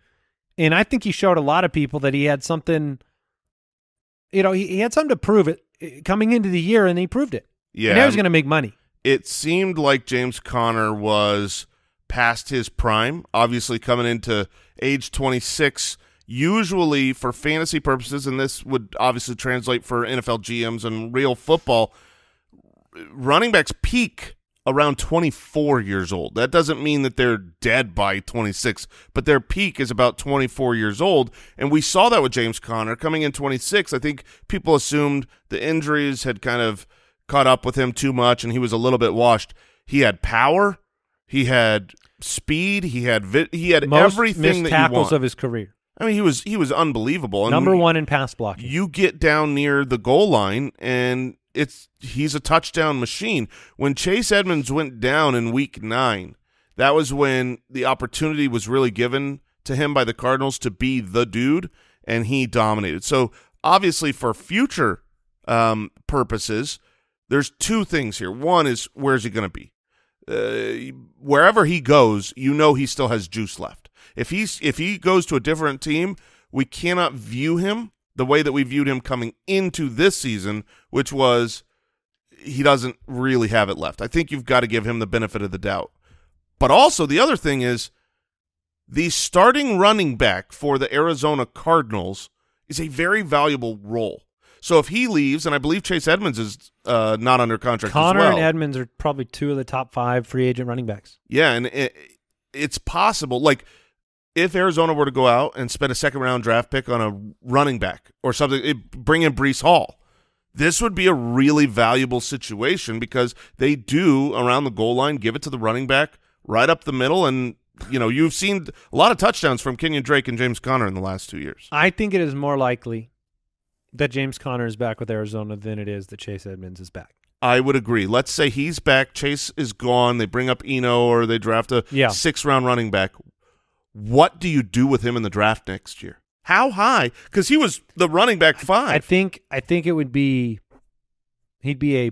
and I think he showed a lot of people that he had something. You know, he, he had something to prove it eh, coming into the year, and he proved it. Yeah, and now he's going to make money. it seemed like James Conner was past his prime. Obviously, coming into age 26, usually for fantasy purposes, and this would obviously translate for NFL GMs and real football, running backs peak around 24 years old. That doesn't mean that they're dead by 26, but their peak is about 24 years old. And we saw that with James Conner coming in 26. I think people assumed the injuries had kind of caught up with him too much and he was a little bit washed. He had power, he had speed, he had vi- he had Most everything that tackles of his career. I mean, he was he was unbelievable. And Number one in pass blocking. you get down near the goal line and it's he's a touchdown machine. When Chase Edmonds went down in week 9, that was when the opportunity was really given to him by the Cardinals to be the dude and he dominated. So, obviously for future um, purposes, there's two things here. One is where's he going to be? Uh, wherever he goes, you know he still has juice left. If he's if he goes to a different team, we cannot view him the way that we viewed him coming into this season, which was he doesn't really have it left. I think you've got to give him the benefit of the doubt. But also the other thing is the starting running back for the Arizona Cardinals is a very valuable role. So if he leaves, and I believe Chase Edmonds is uh, not under contract Conner as well. and Edmonds are probably two of the top five free agent running backs. Yeah, and it, it's possible. Like if Arizona were to go out and spend a second round draft pick on a running back or something, it, bring in Breece Hall. This would be a really valuable situation because they do around the goal line give it to the running back right up the middle, and you know you've seen a lot of touchdowns from Kenyon Drake and James Conner in the last two years. I think it is more likely that James Conner is back with Arizona than it is that Chase Edmonds is back. I would agree. Let's say he's back, Chase is gone. They bring up Eno or they draft a Yeah. six round running back. What do you do with him in the draft next year? How high? Because he was the running back five. I think I think it would be he'd be a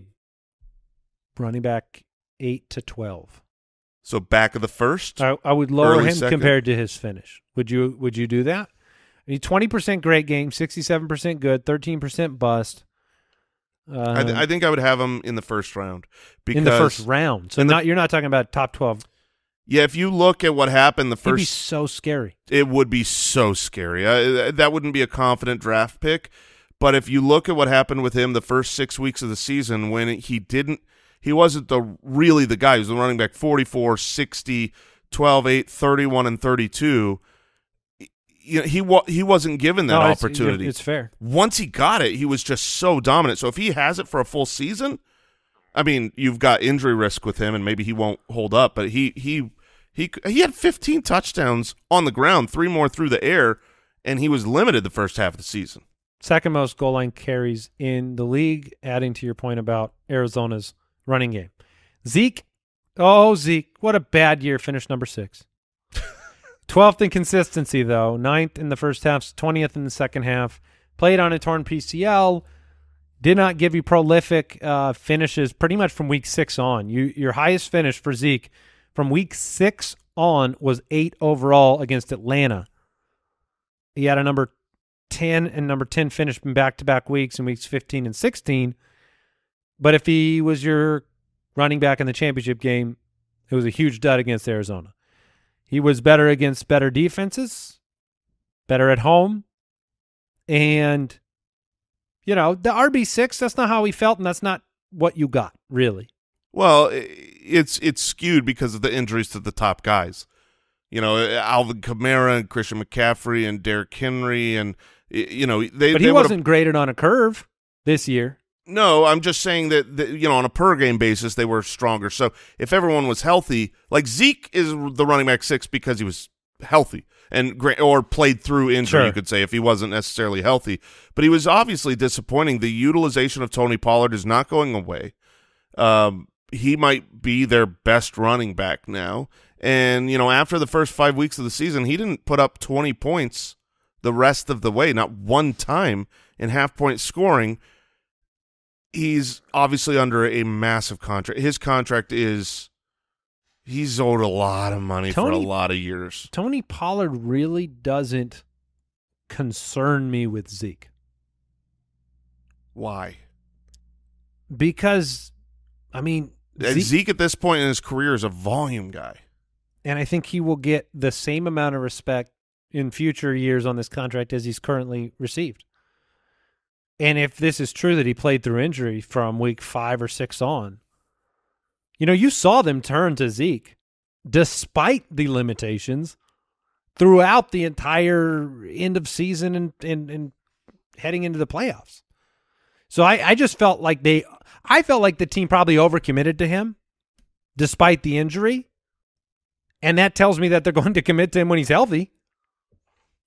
running back eight to twelve. so back of the first. I, I would lower him second? compared to his finish. Would you would you do that? I mean, twenty percent great game, sixty seven percent good, thirteen percent bust. I, th- Um, I think I would have him in the first round because in the first round. So in the- not you're not talking about top twelve. Yeah, if you look at what happened the He'd be first, so scary. it would be so scary. Uh, that wouldn't be a confident draft pick. But if you look at what happened with him the first six weeks of the season when he didn't, he wasn't the really the guy. He was the running back 44, 60, 12, 8, 31, and 32. You know, he wa- he wasn't given that No, it's- opportunity. It's fair. Once he got it, he was just so dominant. So if he has it for a full season, I mean, you've got injury risk with him, and maybe he won't hold up. But he he he he had 15 touchdowns on the ground, three more through the air, and he was limited the first half of the season. Second most goal line carries in the league, adding to your point about Arizona's running game. Zeke, oh, Zeke, what a bad year. Finished number six. [LAUGHS] 12th in consistency, though. Ninth in the first half, 20th in the second half. Played on a torn PCL. Did not give you prolific uh, finishes pretty much from week six on. You Your highest finish for Zeke from week six on was eight overall against Atlanta. He had a number 10 and number 10 finish in back to back weeks in weeks 15 and 16. But if he was your running back in the championship game, it was a huge dud against Arizona. He was better against better defenses, better at home. And, you know, the RB6, that's not how he felt, and that's not what you got, really. Well, it's it's skewed because of the injuries to the top guys. You know, Alvin Kamara and Christian McCaffrey and Derrick Henry and you know they. But he would've- wasn't graded on a curve this year. No, I'm just saying that, that you know on a per game basis they were stronger. So if everyone was healthy, like Zeke is the running back six because he was healthy and or played through injury, Sure. you could say if he wasn't necessarily healthy. But he was obviously disappointing. The utilization of Tony Pollard is not going away. Um, he might be their best running back now. And you know after the first five weeks of the season, he didn't put up 20 points the rest of the way, not one time in half point scoring he's obviously under a massive contract. His contract is he's owed a lot of money for a lot of years. Tony Pollard really doesn't concern me with Zeke. Why? because I mean Zeke, Zeke, at this point in his career is a volume guy. and I think he will get the same amount of respect in future years on this contract as he's currently received. And if this is true that he played through injury from week five or six on, You know, you saw them turn to Zeke despite the limitations throughout the entire end of season and and, and heading into the playoffs. So I, I just felt like they I felt like the team probably overcommitted to him despite the injury. And that tells me that they're [LAUGHS] going to commit to him when he's healthy.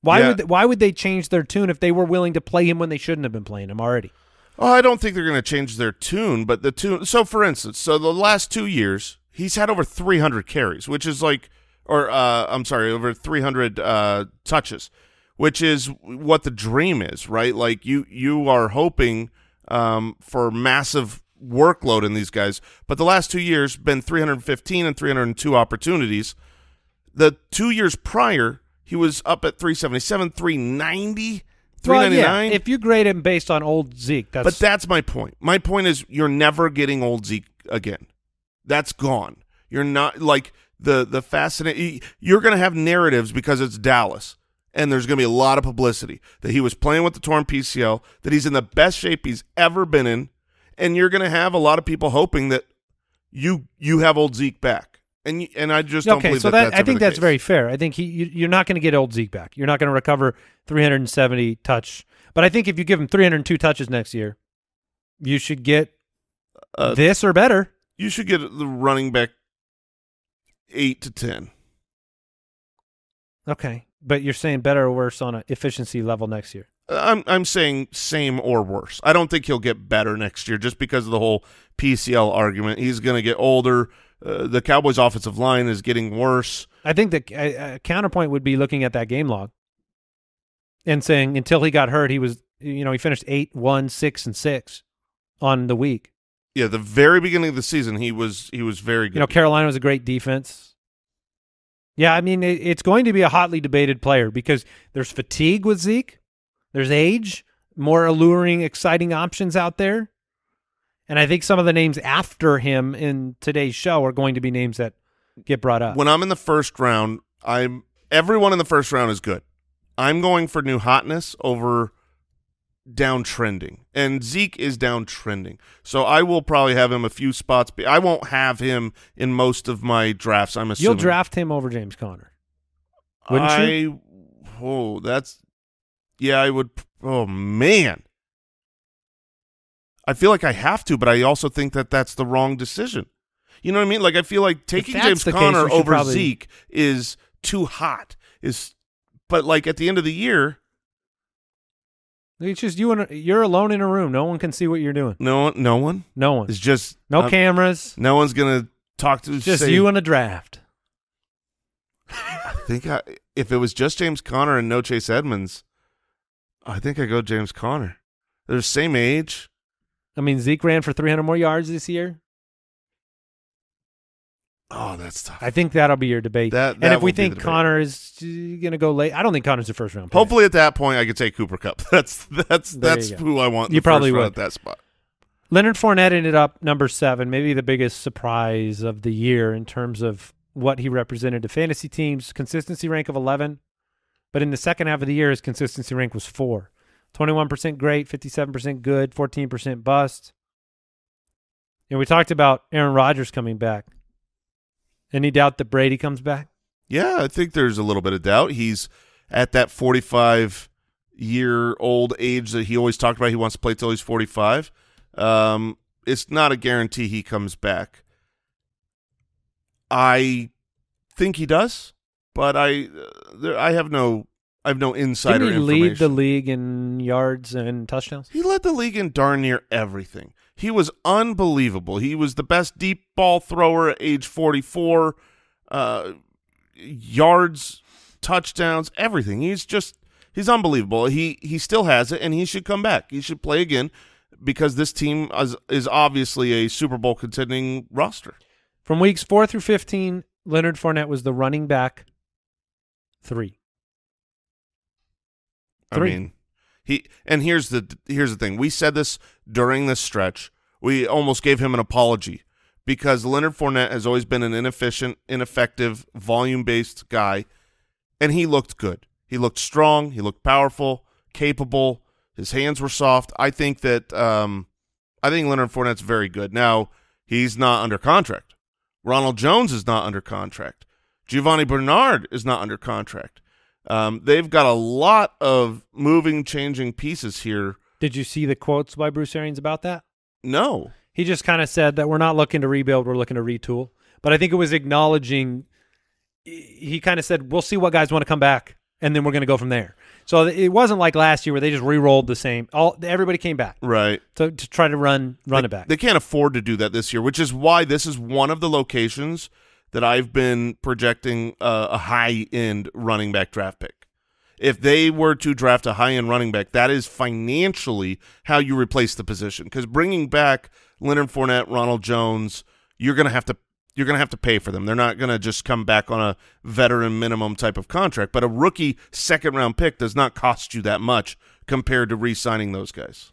Why Yeah. would why would they change their tune if they were willing to play him when they shouldn't have been playing him already? Oh, I don't think they're going to change their tune, but the tune. So, for instance, so the last two years, he's had over 300 carries, which is like, or uh, I'm sorry, over 300 uh, touches, which is what the dream is, right? Like you, you are hoping um, for massive workload in these guys, but the last two years been 315 and 302 opportunities. The two years prior, he was up at 377, 390, Well, 399. yeah, if you grade him based on old Zeke, that's But that's my point. My point is you're never getting old Zeke again. That's gone. You're not like the the fascinating. You're going to have narratives because it's Dallas, and there's going to be a lot of publicity that he was playing with the torn PCL, that he's in the best shape he's ever been in, and you're going to have a lot of people hoping that you you have old Zeke back. And and I just don't okay, believe so that, that, I think that's case. very fair. I think he you, you're not going to get old Zeke back. You're not going to recover 370 touch. But I think if you give him 302 touches next year, you should get Uh, this or better. You should get the running back eight to ten. Okay, but you're saying better or worse on an efficiency level next year. I'm I'm saying same or worse. I don't think he'll get better next year just because of the whole PCL argument. He's going to get older. Uh, the Cowboys' offensive line is getting worse. I think the counterpoint would be looking at that game log and saying until he got hurt, he was you know he finished eight, one, six, and six on the week. Yeah, the very beginning of the season, he was he was very good. You know, Carolina was a great defense. Yeah, I mean, it, it's going to be a hotly debated player because there's fatigue with Zeke, there's age, more alluring, exciting options out there. And I think some of the names after him in today's show are going to be names that get brought up. when I'm in the first round, I'm everyone in the first round is good. I'm going for new hotness over downtrending, and Zeke is downtrending. So I will probably have him a few spots. Be- I won't have him in most of my drafts. I'm assuming You'll draft him over James Conner. wouldn't I, you? Oh, that's yeah. I would. Oh man, I feel like I have to, but I also think that that's the wrong decision. You know what I mean? Like I feel like taking James the case, Conner over probably- Zeke is too hot. Is but like at the end of the year, It's just you and you're alone in a room. No one can see what you're doing. no one, no one No one. It's just No cameras. No one's gonna talk to. Just say- you and a draft. I think I, if it was just James Conner and no Chase Edmonds, I think I go James Conner. They're the same age. I mean, Zeke ran for 300 more yards this year. Oh, that's tough. I think that'll be your debate. That- and if we think. Conner is going to go late, I don't think Conner's a first round. pick. Hopefully, at that point, I could take Cooper Kupp. [LAUGHS] That's that's There that's who I want. You the probably would. at that spot. Leonard Fournette ended up number seven, maybe the biggest surprise of the year in terms of what he represented to fantasy teams. Consistency rank of 11, but in the second half of the year, his consistency rank was four. 21% great, 57% good, 14% bust. And we talked about Aaron Rodgers coming back. Any doubt that Brady comes back? Yeah, I think there's a little bit of doubt. He's at that 45 year old age that he always talked about. He wants to play till he's 45. Um, it's not a guarantee he comes back. I think he does, but I uh, there, I have no I have no insider Didn't he lead the league in yards and touchdowns? He led the league in darn near everything. He was unbelievable. He was the best deep ball thrower at age 44. Uh, yards, touchdowns, everything. He's just he's unbelievable. He he still has it, and he should come back. He should play again because this team is is obviously a Super Bowl contending roster. From weeks four through 15, Leonard Fournette was the running back three. Three. I mean, he and here's the here's the thing. We said this during this stretch. We almost gave him an apology because Leonard Fournette has always been an inefficient, ineffective, volume-based guy, and he looked good. He looked strong. He looked powerful, capable. His hands were soft. I think that um, I think Leonard Fournette's very good. Now he's not under contract, Ronald Jones is not under contract. Giovani Bernard is not under contract. Um, they've got a lot of moving, changing pieces here. Did you see the quotes by Bruce Arians about that? No. He just kind of said that we're not looking to rebuild, we're looking to retool. But I think it was acknowledging. He kind of said, "We'll see what guys want to come back, and then we're going to go from there." So it wasn't like last year where they just re-rolled the same. All everybody came back Right. to, to try to run run they, it back. They can't afford to do that this year, which is why this is one of the locations that I've been projecting uh, a high end running back draft pick. If they were to draft a high end running back, that is financially how you replace the position. Because bringing back Leonard Fournette, Ronald Jones, you're gonna have to you're gonna have to pay for them. They're not gonna just come back on a veteran minimum type of contract. But a rookie second round pick does not cost you that much compared to re-signing those guys.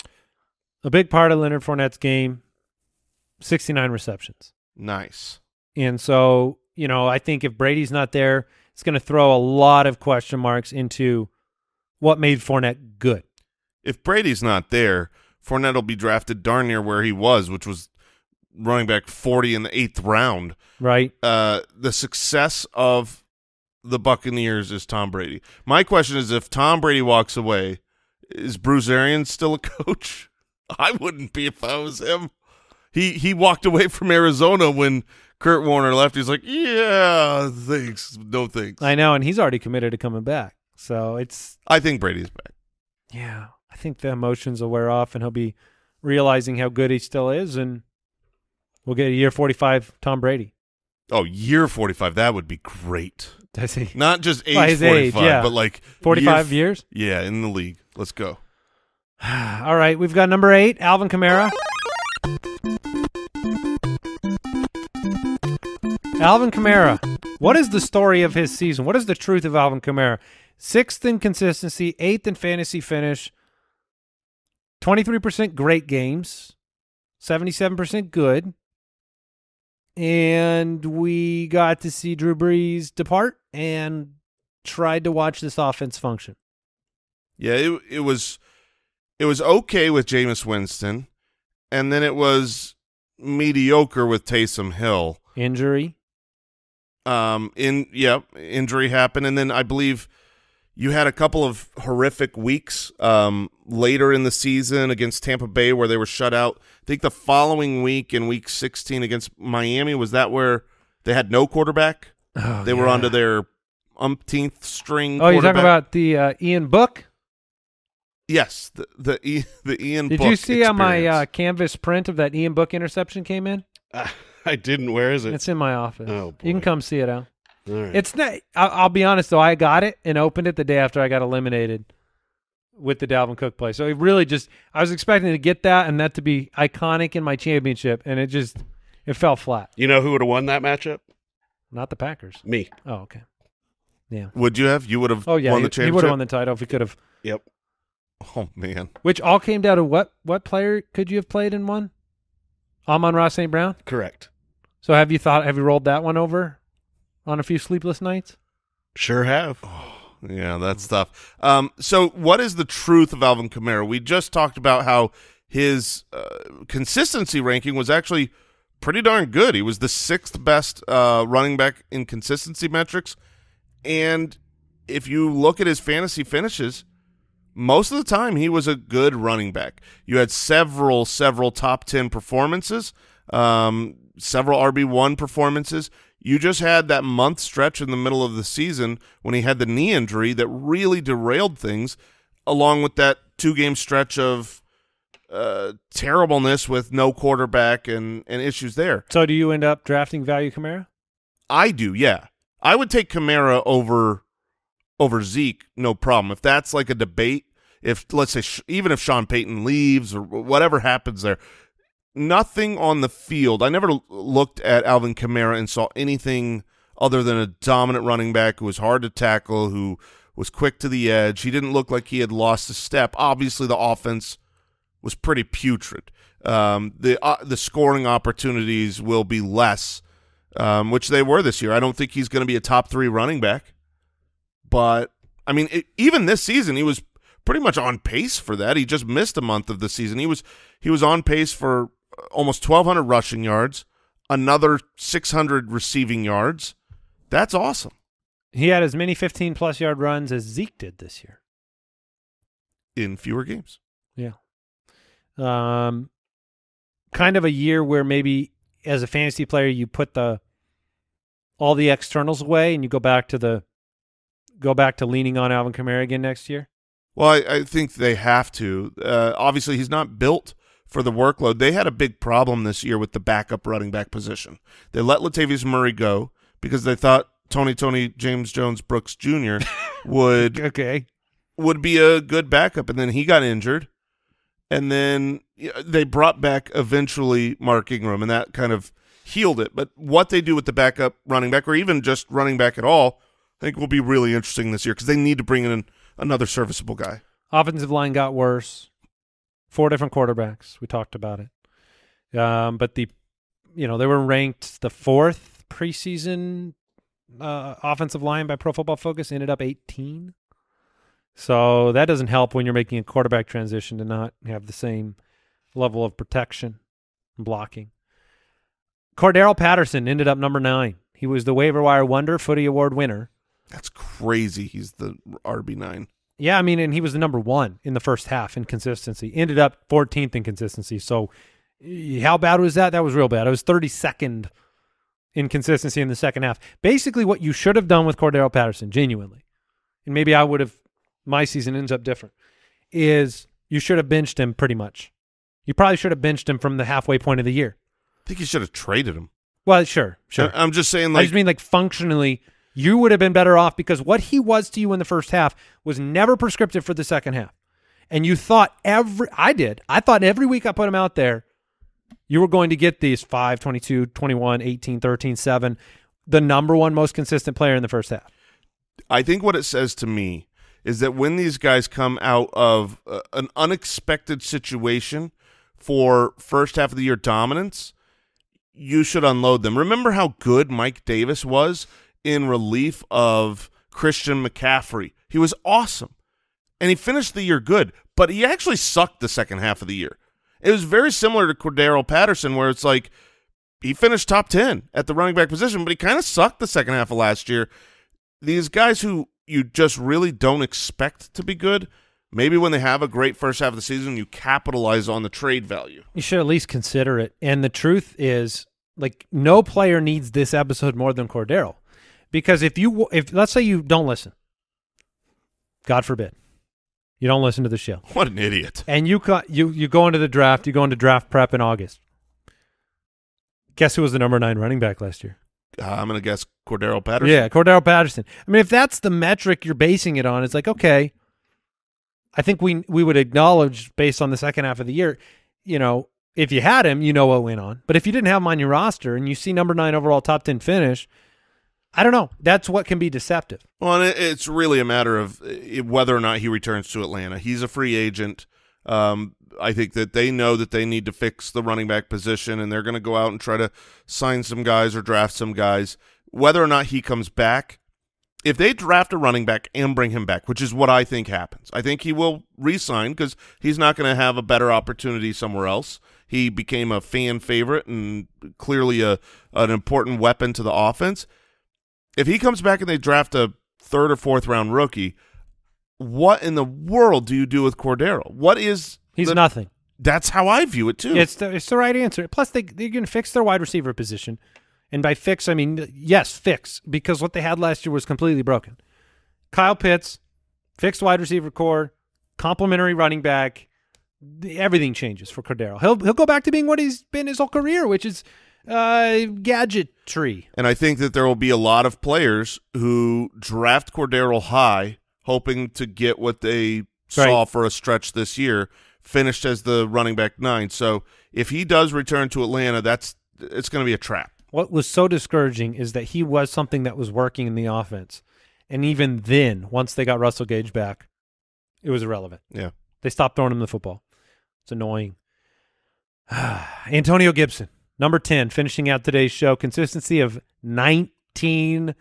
a big part of Leonard Fournette's game, sixty nine receptions. Nice. And so, you know, I think if Brady's not there, it's going to throw a lot of question marks into what made Fournette good. if Brady's not there, Fournette will be drafted darn near where he was, which was running back 40 in the eighth round. Right? Uh, the success of the Buccaneers is Tom Brady. My question is if Tom Brady walks away, is Bruce Arians still a [LAUGHS] coach? I wouldn't be if I was him. He he walked away from Arizona when Kurt Warner left. He's like, yeah, thanks, no thanks. I, know, and he's already committed to coming back. So it's I think Brady's back. yeah, I think the emotions will wear off, and he'll be realizing how good he still is, and we'll get a year forty five Tom Brady. Oh, year 45, that would be great. I see. Not just age Well, 45, age, yeah. but like forty-five year years. Yeah, in the league. Let's go. [SIGHS] All right, we've got number eight, Alvin Kamara. Alvin Kamara. What is the story of his season? What is the truth of Alvin Kamara? Sixth in consistency, eighth in fantasy finish, 23% great games, 77% good. And we got to see Drew Brees depart and tried to watch this offense function. Yeah, it it was it was okay with Jameis Winston, and then it was mediocre with Taysom Hill. Injury. Um, in yep, injury happened, and then I believe you had a couple of horrific weeks um, later in the season against Tampa Bay where they were shut out. I think the following week in Week 16 against Miami was that where they had no quarterback. Oh, they were onto their umpteenth string. Oh, you're talking about the uh, Ian Book? yes, the the, E- [LAUGHS] the Ian. Did Book you see how my uh, canvas print of that Ian Book interception came in? Ah, [LAUGHS] I didn't. Where is it? It's in my office. Oh, boy. You can come see it out. All right. It's not. I'll, I'll be honest though. I got it and opened it the day after I got eliminated with the Dalvin Cook play. So it really just. I was expecting to get that and that to be iconic in my championship, and it just it fell flat. you know who would have won that matchup? Not the Packers. Me. Oh, okay. Yeah. Would you have? You would have Oh yeah. won the he, he would have won the title if he could have. Yep. oh man, Which all came down to what? What player could you have played in one? Amon-Ra St. Brown. Correct. So have you thought? Have you rolled that one over on a few sleepless nights? Sure have. yeah, that's tough. Um, so what is the truth of Alvin Kamara? We just talked about how his uh, consistency ranking was actually pretty darn good. He was the sixth best uh, running back in consistency metrics, and if you look at his fantasy finishes, most of the time he was a good running back. You had several, several top 10 performances, um, several RB1 performances. You just had that month stretch in the middle of the season when he had the knee injury that really derailed things, along with that two game stretch of uh, terribleness with no quarterback and, and issues there. So do you end up drafting value Kamara? I do, yeah. I would take Kamara over over Zeke, no problem. If that's like a debate, if let's say sh- even if Sean Payton leaves or whatever happens there, nothing on the field. I never looked at Alvin Kamara and saw anything other than a dominant running back who was hard to tackle, who was quick to the edge. He didn't look like he had lost a step. Obviously, the offense was pretty putrid. Um, the uh, the scoring opportunities will be less, um, which they were this year. I don't think he's going to be a top three running back, but I mean, it, even this season, he was pretty much on pace for that. He just missed a month of the season. He was he was on pace for almost 1,200 rushing yards, another 600 receiving yards. That's awesome. He had as many 15 plus yard runs as Zeke did this year. in fewer games. Yeah. Um, kind of a year where maybe as a fantasy player you put the all the externals away and you go back to the go back to leaning on Alvin Kamara again next year. Well, I, I think they have to. Uh, obviously, he's not built for the workload. They had a big problem this year with the backup running back position. They let Latavius Murray go because they thought Tony Tony James Jones Brooks Jr. [LAUGHS] would Okay. would be a good backup, and then he got injured, and then they brought back eventually Mark Ingram, and that kind of healed it. But what they do with the backup running back, or even just running back at all, I think will be really interesting this year because they need to bring in another serviceable guy. Offensive line got worse. Four different quarterbacks. We talked about it. Um, but the, you know, they were ranked the fourth preseason uh, offensive line by Pro Football Focus. Ended up 18. So that doesn't help when you're making a quarterback transition to not have the same level of protection and blocking. Cordarrelle Patterson ended up number nine. He was the waiver wire wonder, footy award winner. That's crazy. He's the RB nine. Yeah, I mean, and he was the number one in the first half in consistency. Ended up 14th in consistency. So, how bad was that? That was real bad. It was 32nd in consistency in the second half. Basically, what you should have done with Cordarrelle Patterson, genuinely, and maybe I would have. My season ends up different. Is you should have benched him pretty much. You probably should have benched him from the halfway point of the year. I think you should have traded him. Well, sure, sure. I- I'm just saying, I like, just mean like functionally, you would have been better off because what he was to you in the first half was never prescriptive for the second half. And you thought every, I did, I thought every week I put him out there, you were going to get these 5, 22, 21, 18, 13, 7, the number one most consistent player in the first half. I think what it says to me is that when these guys come out of uh, an unexpected situation for first half of the year dominance, you should unload them. Remember how good Mike Davis was in relief of Christian McCaffrey? He was awesome. And he finished the year good, but he actually sucked the second half of the year. It was very similar to Cordarrelle Patterson, where it's like he finished top 10 at the running back position, but he kind of sucked the second half of last year these guys who you just really don't expect to be good, maybe when they have a great first half of the season, you capitalize on the trade value. You should at least consider it. And the truth is, like, no player needs this episode more than Cordarrelle, because if you, if let's say you don't listen, God forbid, you don't listen to the show, What an idiot. and you you you go into the draft, you go into draft prep in August. Guess who was the number nine running back last year? Uh, I'm going to guess Cordarrelle Patterson. Yeah, Cordarrelle Patterson. I mean, if that's the metric you're basing it on, it's like okay. I think we we would acknowledge based on the second half of the year, you know, if you had him, you know what went on. But if you didn't have him on your roster and you see number nine overall top ten finish, I don't know. That's what can be deceptive. Well, it's really a matter of uh, whether or not he returns to Atlanta. He's a free agent. Um, I think that they know that they need to fix the running back position, and they're going to go out and try to sign some guys or draft some guys. Whether or not he comes back, if they draft a running back and bring him back, which is what I think happens, I think he will re-sign because he's not going to have a better opportunity somewhere else. He became a fan favorite and clearly a an important weapon to the offense. If he comes back and they draft a third or fourth round rookie, what in the world do you do with Cordarrelle? What is He's the- nothing. That's how I view it too. It's the it's the right answer. Plus, they they're going to fix their wide receiver position, and by fix I mean yes, fix because what they had last year was completely broken. Kyle Pitts, fixed wide receiver core, complimentary running back. Everything changes for Cordarrelle. He'll he'll go back to being what he's been his whole career, which is uh, gadgetry. And I think that there will be a lot of players who draft Cordarrelle high, hoping to get what they saw for a stretch this year, finished as the running back nine. So if he does return to Atlanta, that's it's going to be a trap. What was so discouraging is that he was something that was working in the offense, and even then, once they got Russell Gage back, it was irrelevant. Yeah. They stopped throwing him the football. It's annoying. [SIGHS] Antonio Gibson, number 10, finishing out today's show. Consistency of 19.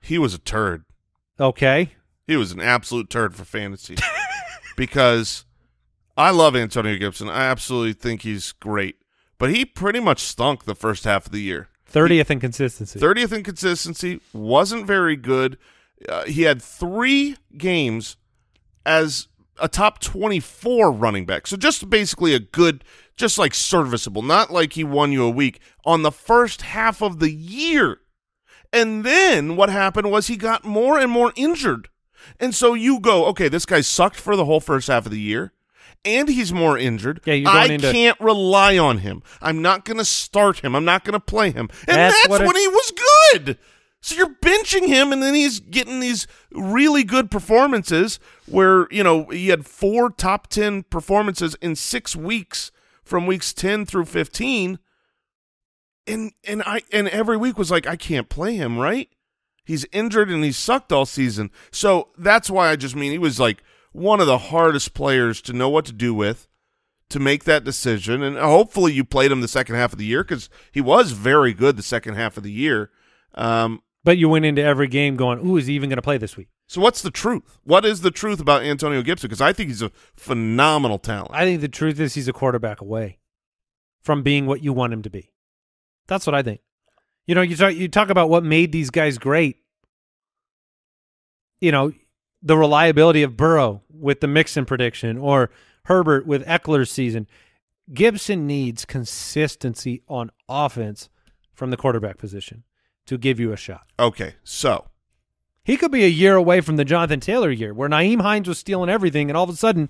He was a turd. Okay. He was an absolute turd for fantasy [LAUGHS] because I love Antonio Gibson. I absolutely think he's great. but he pretty much stunk the first half of the year. 30th in consistency. 30th in consistency, wasn't very good. Uh, he had three games as a top 24 running back. So just basically a good, just like serviceable, not like he won you a week on the first half of the year. And then what happened was he got more and more injured. And so you go, okay, this guy sucked for the whole first half of the year. And he's more injured. Yeah, you're going I into- can't rely on him. I'm not going to start him. I'm not going to play him. And That's that's, it- when he was good. So you're benching him, and then he's getting these really good performances where, you know, he had four top 10 performances in six weeks from weeks 10 through 15. And, and I, and every week was like, I can't play him, right? He's injured and he's sucked all season. So that's why I just mean he was like one of the hardest players to know what to do with, to make that decision. And hopefully you played him the second half of the year because he was very good the second half of the year. Um, but you went into every game going, ooh, is he even going to play this week? so what's the truth? What is the truth about Antonio Gibson? Because I think he's a phenomenal talent. I think the truth is he's a quarterback away from being what you want him to be. That's what I think. You know, you talk you talk about what made these guys great. You know, the reliability of Burrow with the Mixon prediction or Herbert with Ekeler's season. Gibson needs consistency on offense from the quarterback position to give you a shot. okay, so He could be a year away from the Jonathan Taylor year, where Nyheim Hines was stealing everything, and all of a sudden,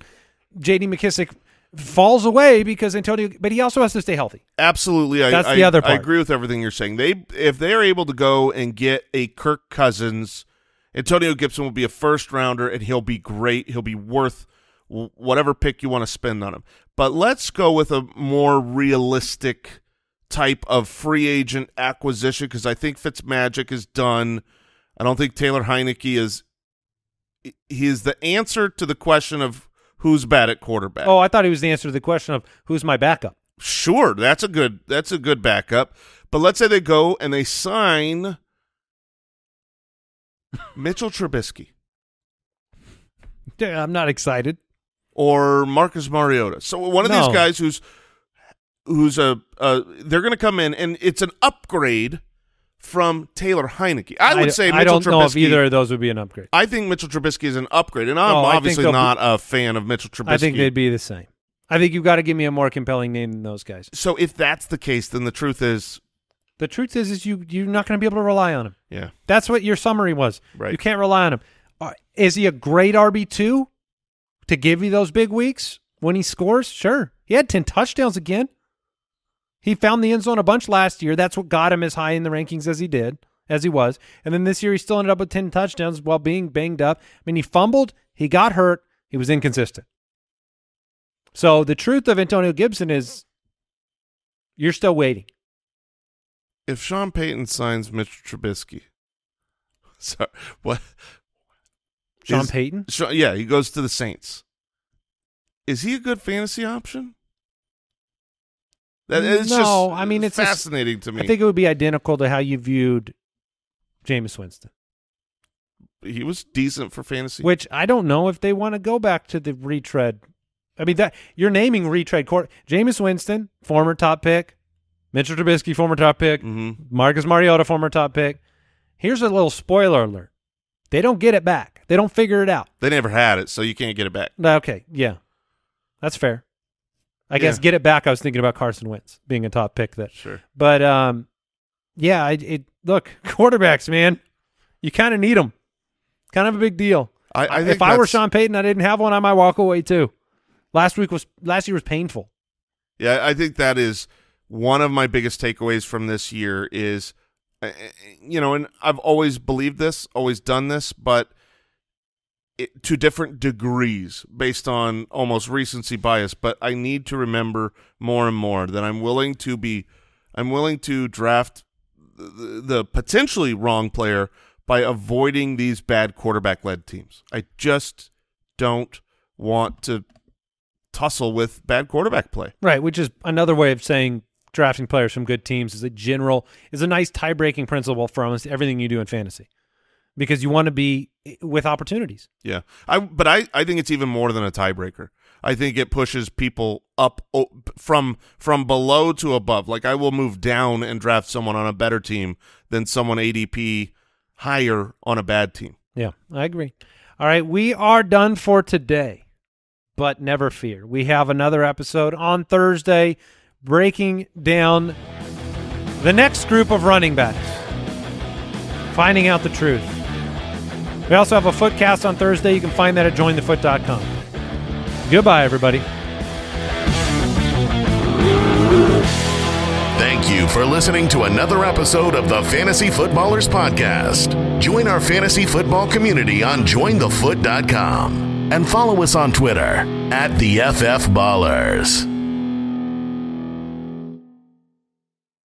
J.D. McKissic falls away because Antonio. But he also has to stay healthy. Absolutely, I, That's I, the other I agree with everything you're saying. They if they are able to go and get a Kirk Cousins, Antonio Gibson will be a first rounder, and he'll be great. He'll be worth whatever pick you want to spend on him. But let's go with a more realistic type of free agent acquisition because I think Fitzmagic is done. I don't think Taylor Heinicke is. He is the answer to the question of who's bad at quarterback. Oh, I thought he was the answer to the question of who's my backup. Sure, that's a good that's a good backup. But let's say they go and they sign Mitchell Trubisky [LAUGHS] I'm not excited. or Marcus Mariota. So one of No. these guys who's who's a uh, they're going to come in and it's an upgrade from Taylor Heinicke. I would say Mitchell I don't Trubisky. know if either of those would be an upgrade. I think Mitchell Trubisky is an upgrade, and I'm obviously not a fan of Mitchell Trubisky. I think they'd be the same. I think you've got to give me a more compelling name than those guys. so if that's the case, then the truth is, The truth is, is you you're not going to be able to rely on him. yeah, That's what your summary was. Right. You can't rely on him. Uh, is he a great RB two to give you those big weeks when he scores? Sure. He had ten touchdowns again. He found the end zone a bunch last year. That's what got him as high in the rankings as he did, as he was. And then this year he still ended up with ten touchdowns while being banged up. I mean, he fumbled, he got hurt, he was inconsistent. So the truth of Antonio Gibson is, you're still waiting. if Sean Payton signs Mitchell Trubisky, [LAUGHS] sorry, what? Sean is- Payton. Yeah, he goes to the Saints. Is he a good fantasy option? That is No, just I mean, it's just- fascinating to me. I think it would be identical to how you viewed Jameis Winston, he was decent for fantasy. which I don't know if they want to go back to the retread. I mean, that you're naming retread court. Jameis Winston, former top pick. Mitchell Trubisky, former top pick. Mhm. Marcus Mariota, former top pick. Here's a little spoiler alert. They don't get it back. They don't figure it out. They never had it, so you can't get it back. Okay, yeah. That's fair. I guess get it back. I was thinking about Carson Wentz being a top pick that Sure. But um, yeah, I, it look [LAUGHS] quarterbacks, man, you kind of need them. Kind of a big deal. I, I think if I were Sean Payton, I didn't have one, I might walk away too. Last week was last year was painful. Yeah, I think that is one of my biggest takeaways from this year is, uh, you know, and I've always believed this, always done this, but it, to different degrees based on almost recency bias. But I need to remember more and more that I'm willing to be, I'm willing to draft the, the potentially wrong player by avoiding these bad quarterback-led teams. I just don't want to tussle with bad quarterback play. Right, which is another way of saying drafting players from good teams is a general is a nice tie breaking principle for almost everything you do in fantasy. Because you want to be eh, with opportunities. Yeah, I but I I think it's even more than a tiebreaker. I think it pushes people up from from below to above. Like I will move down and draft someone on a better team than someone ADP higher on a bad team. Yeah, I agree. All right, we are done for today, but never fear. We have another episode on Thursday breaking down the next group of running backs, finding out the truth. We also have a footcast on Thursday. You can find that at jointhefoot.com. Goodbye, everybody. Thank you for listening to another episode of the Fantasy Footballers Podcast. Join our fantasy football community on jointhefoot.com and follow us on Twitter at the FF Ballers.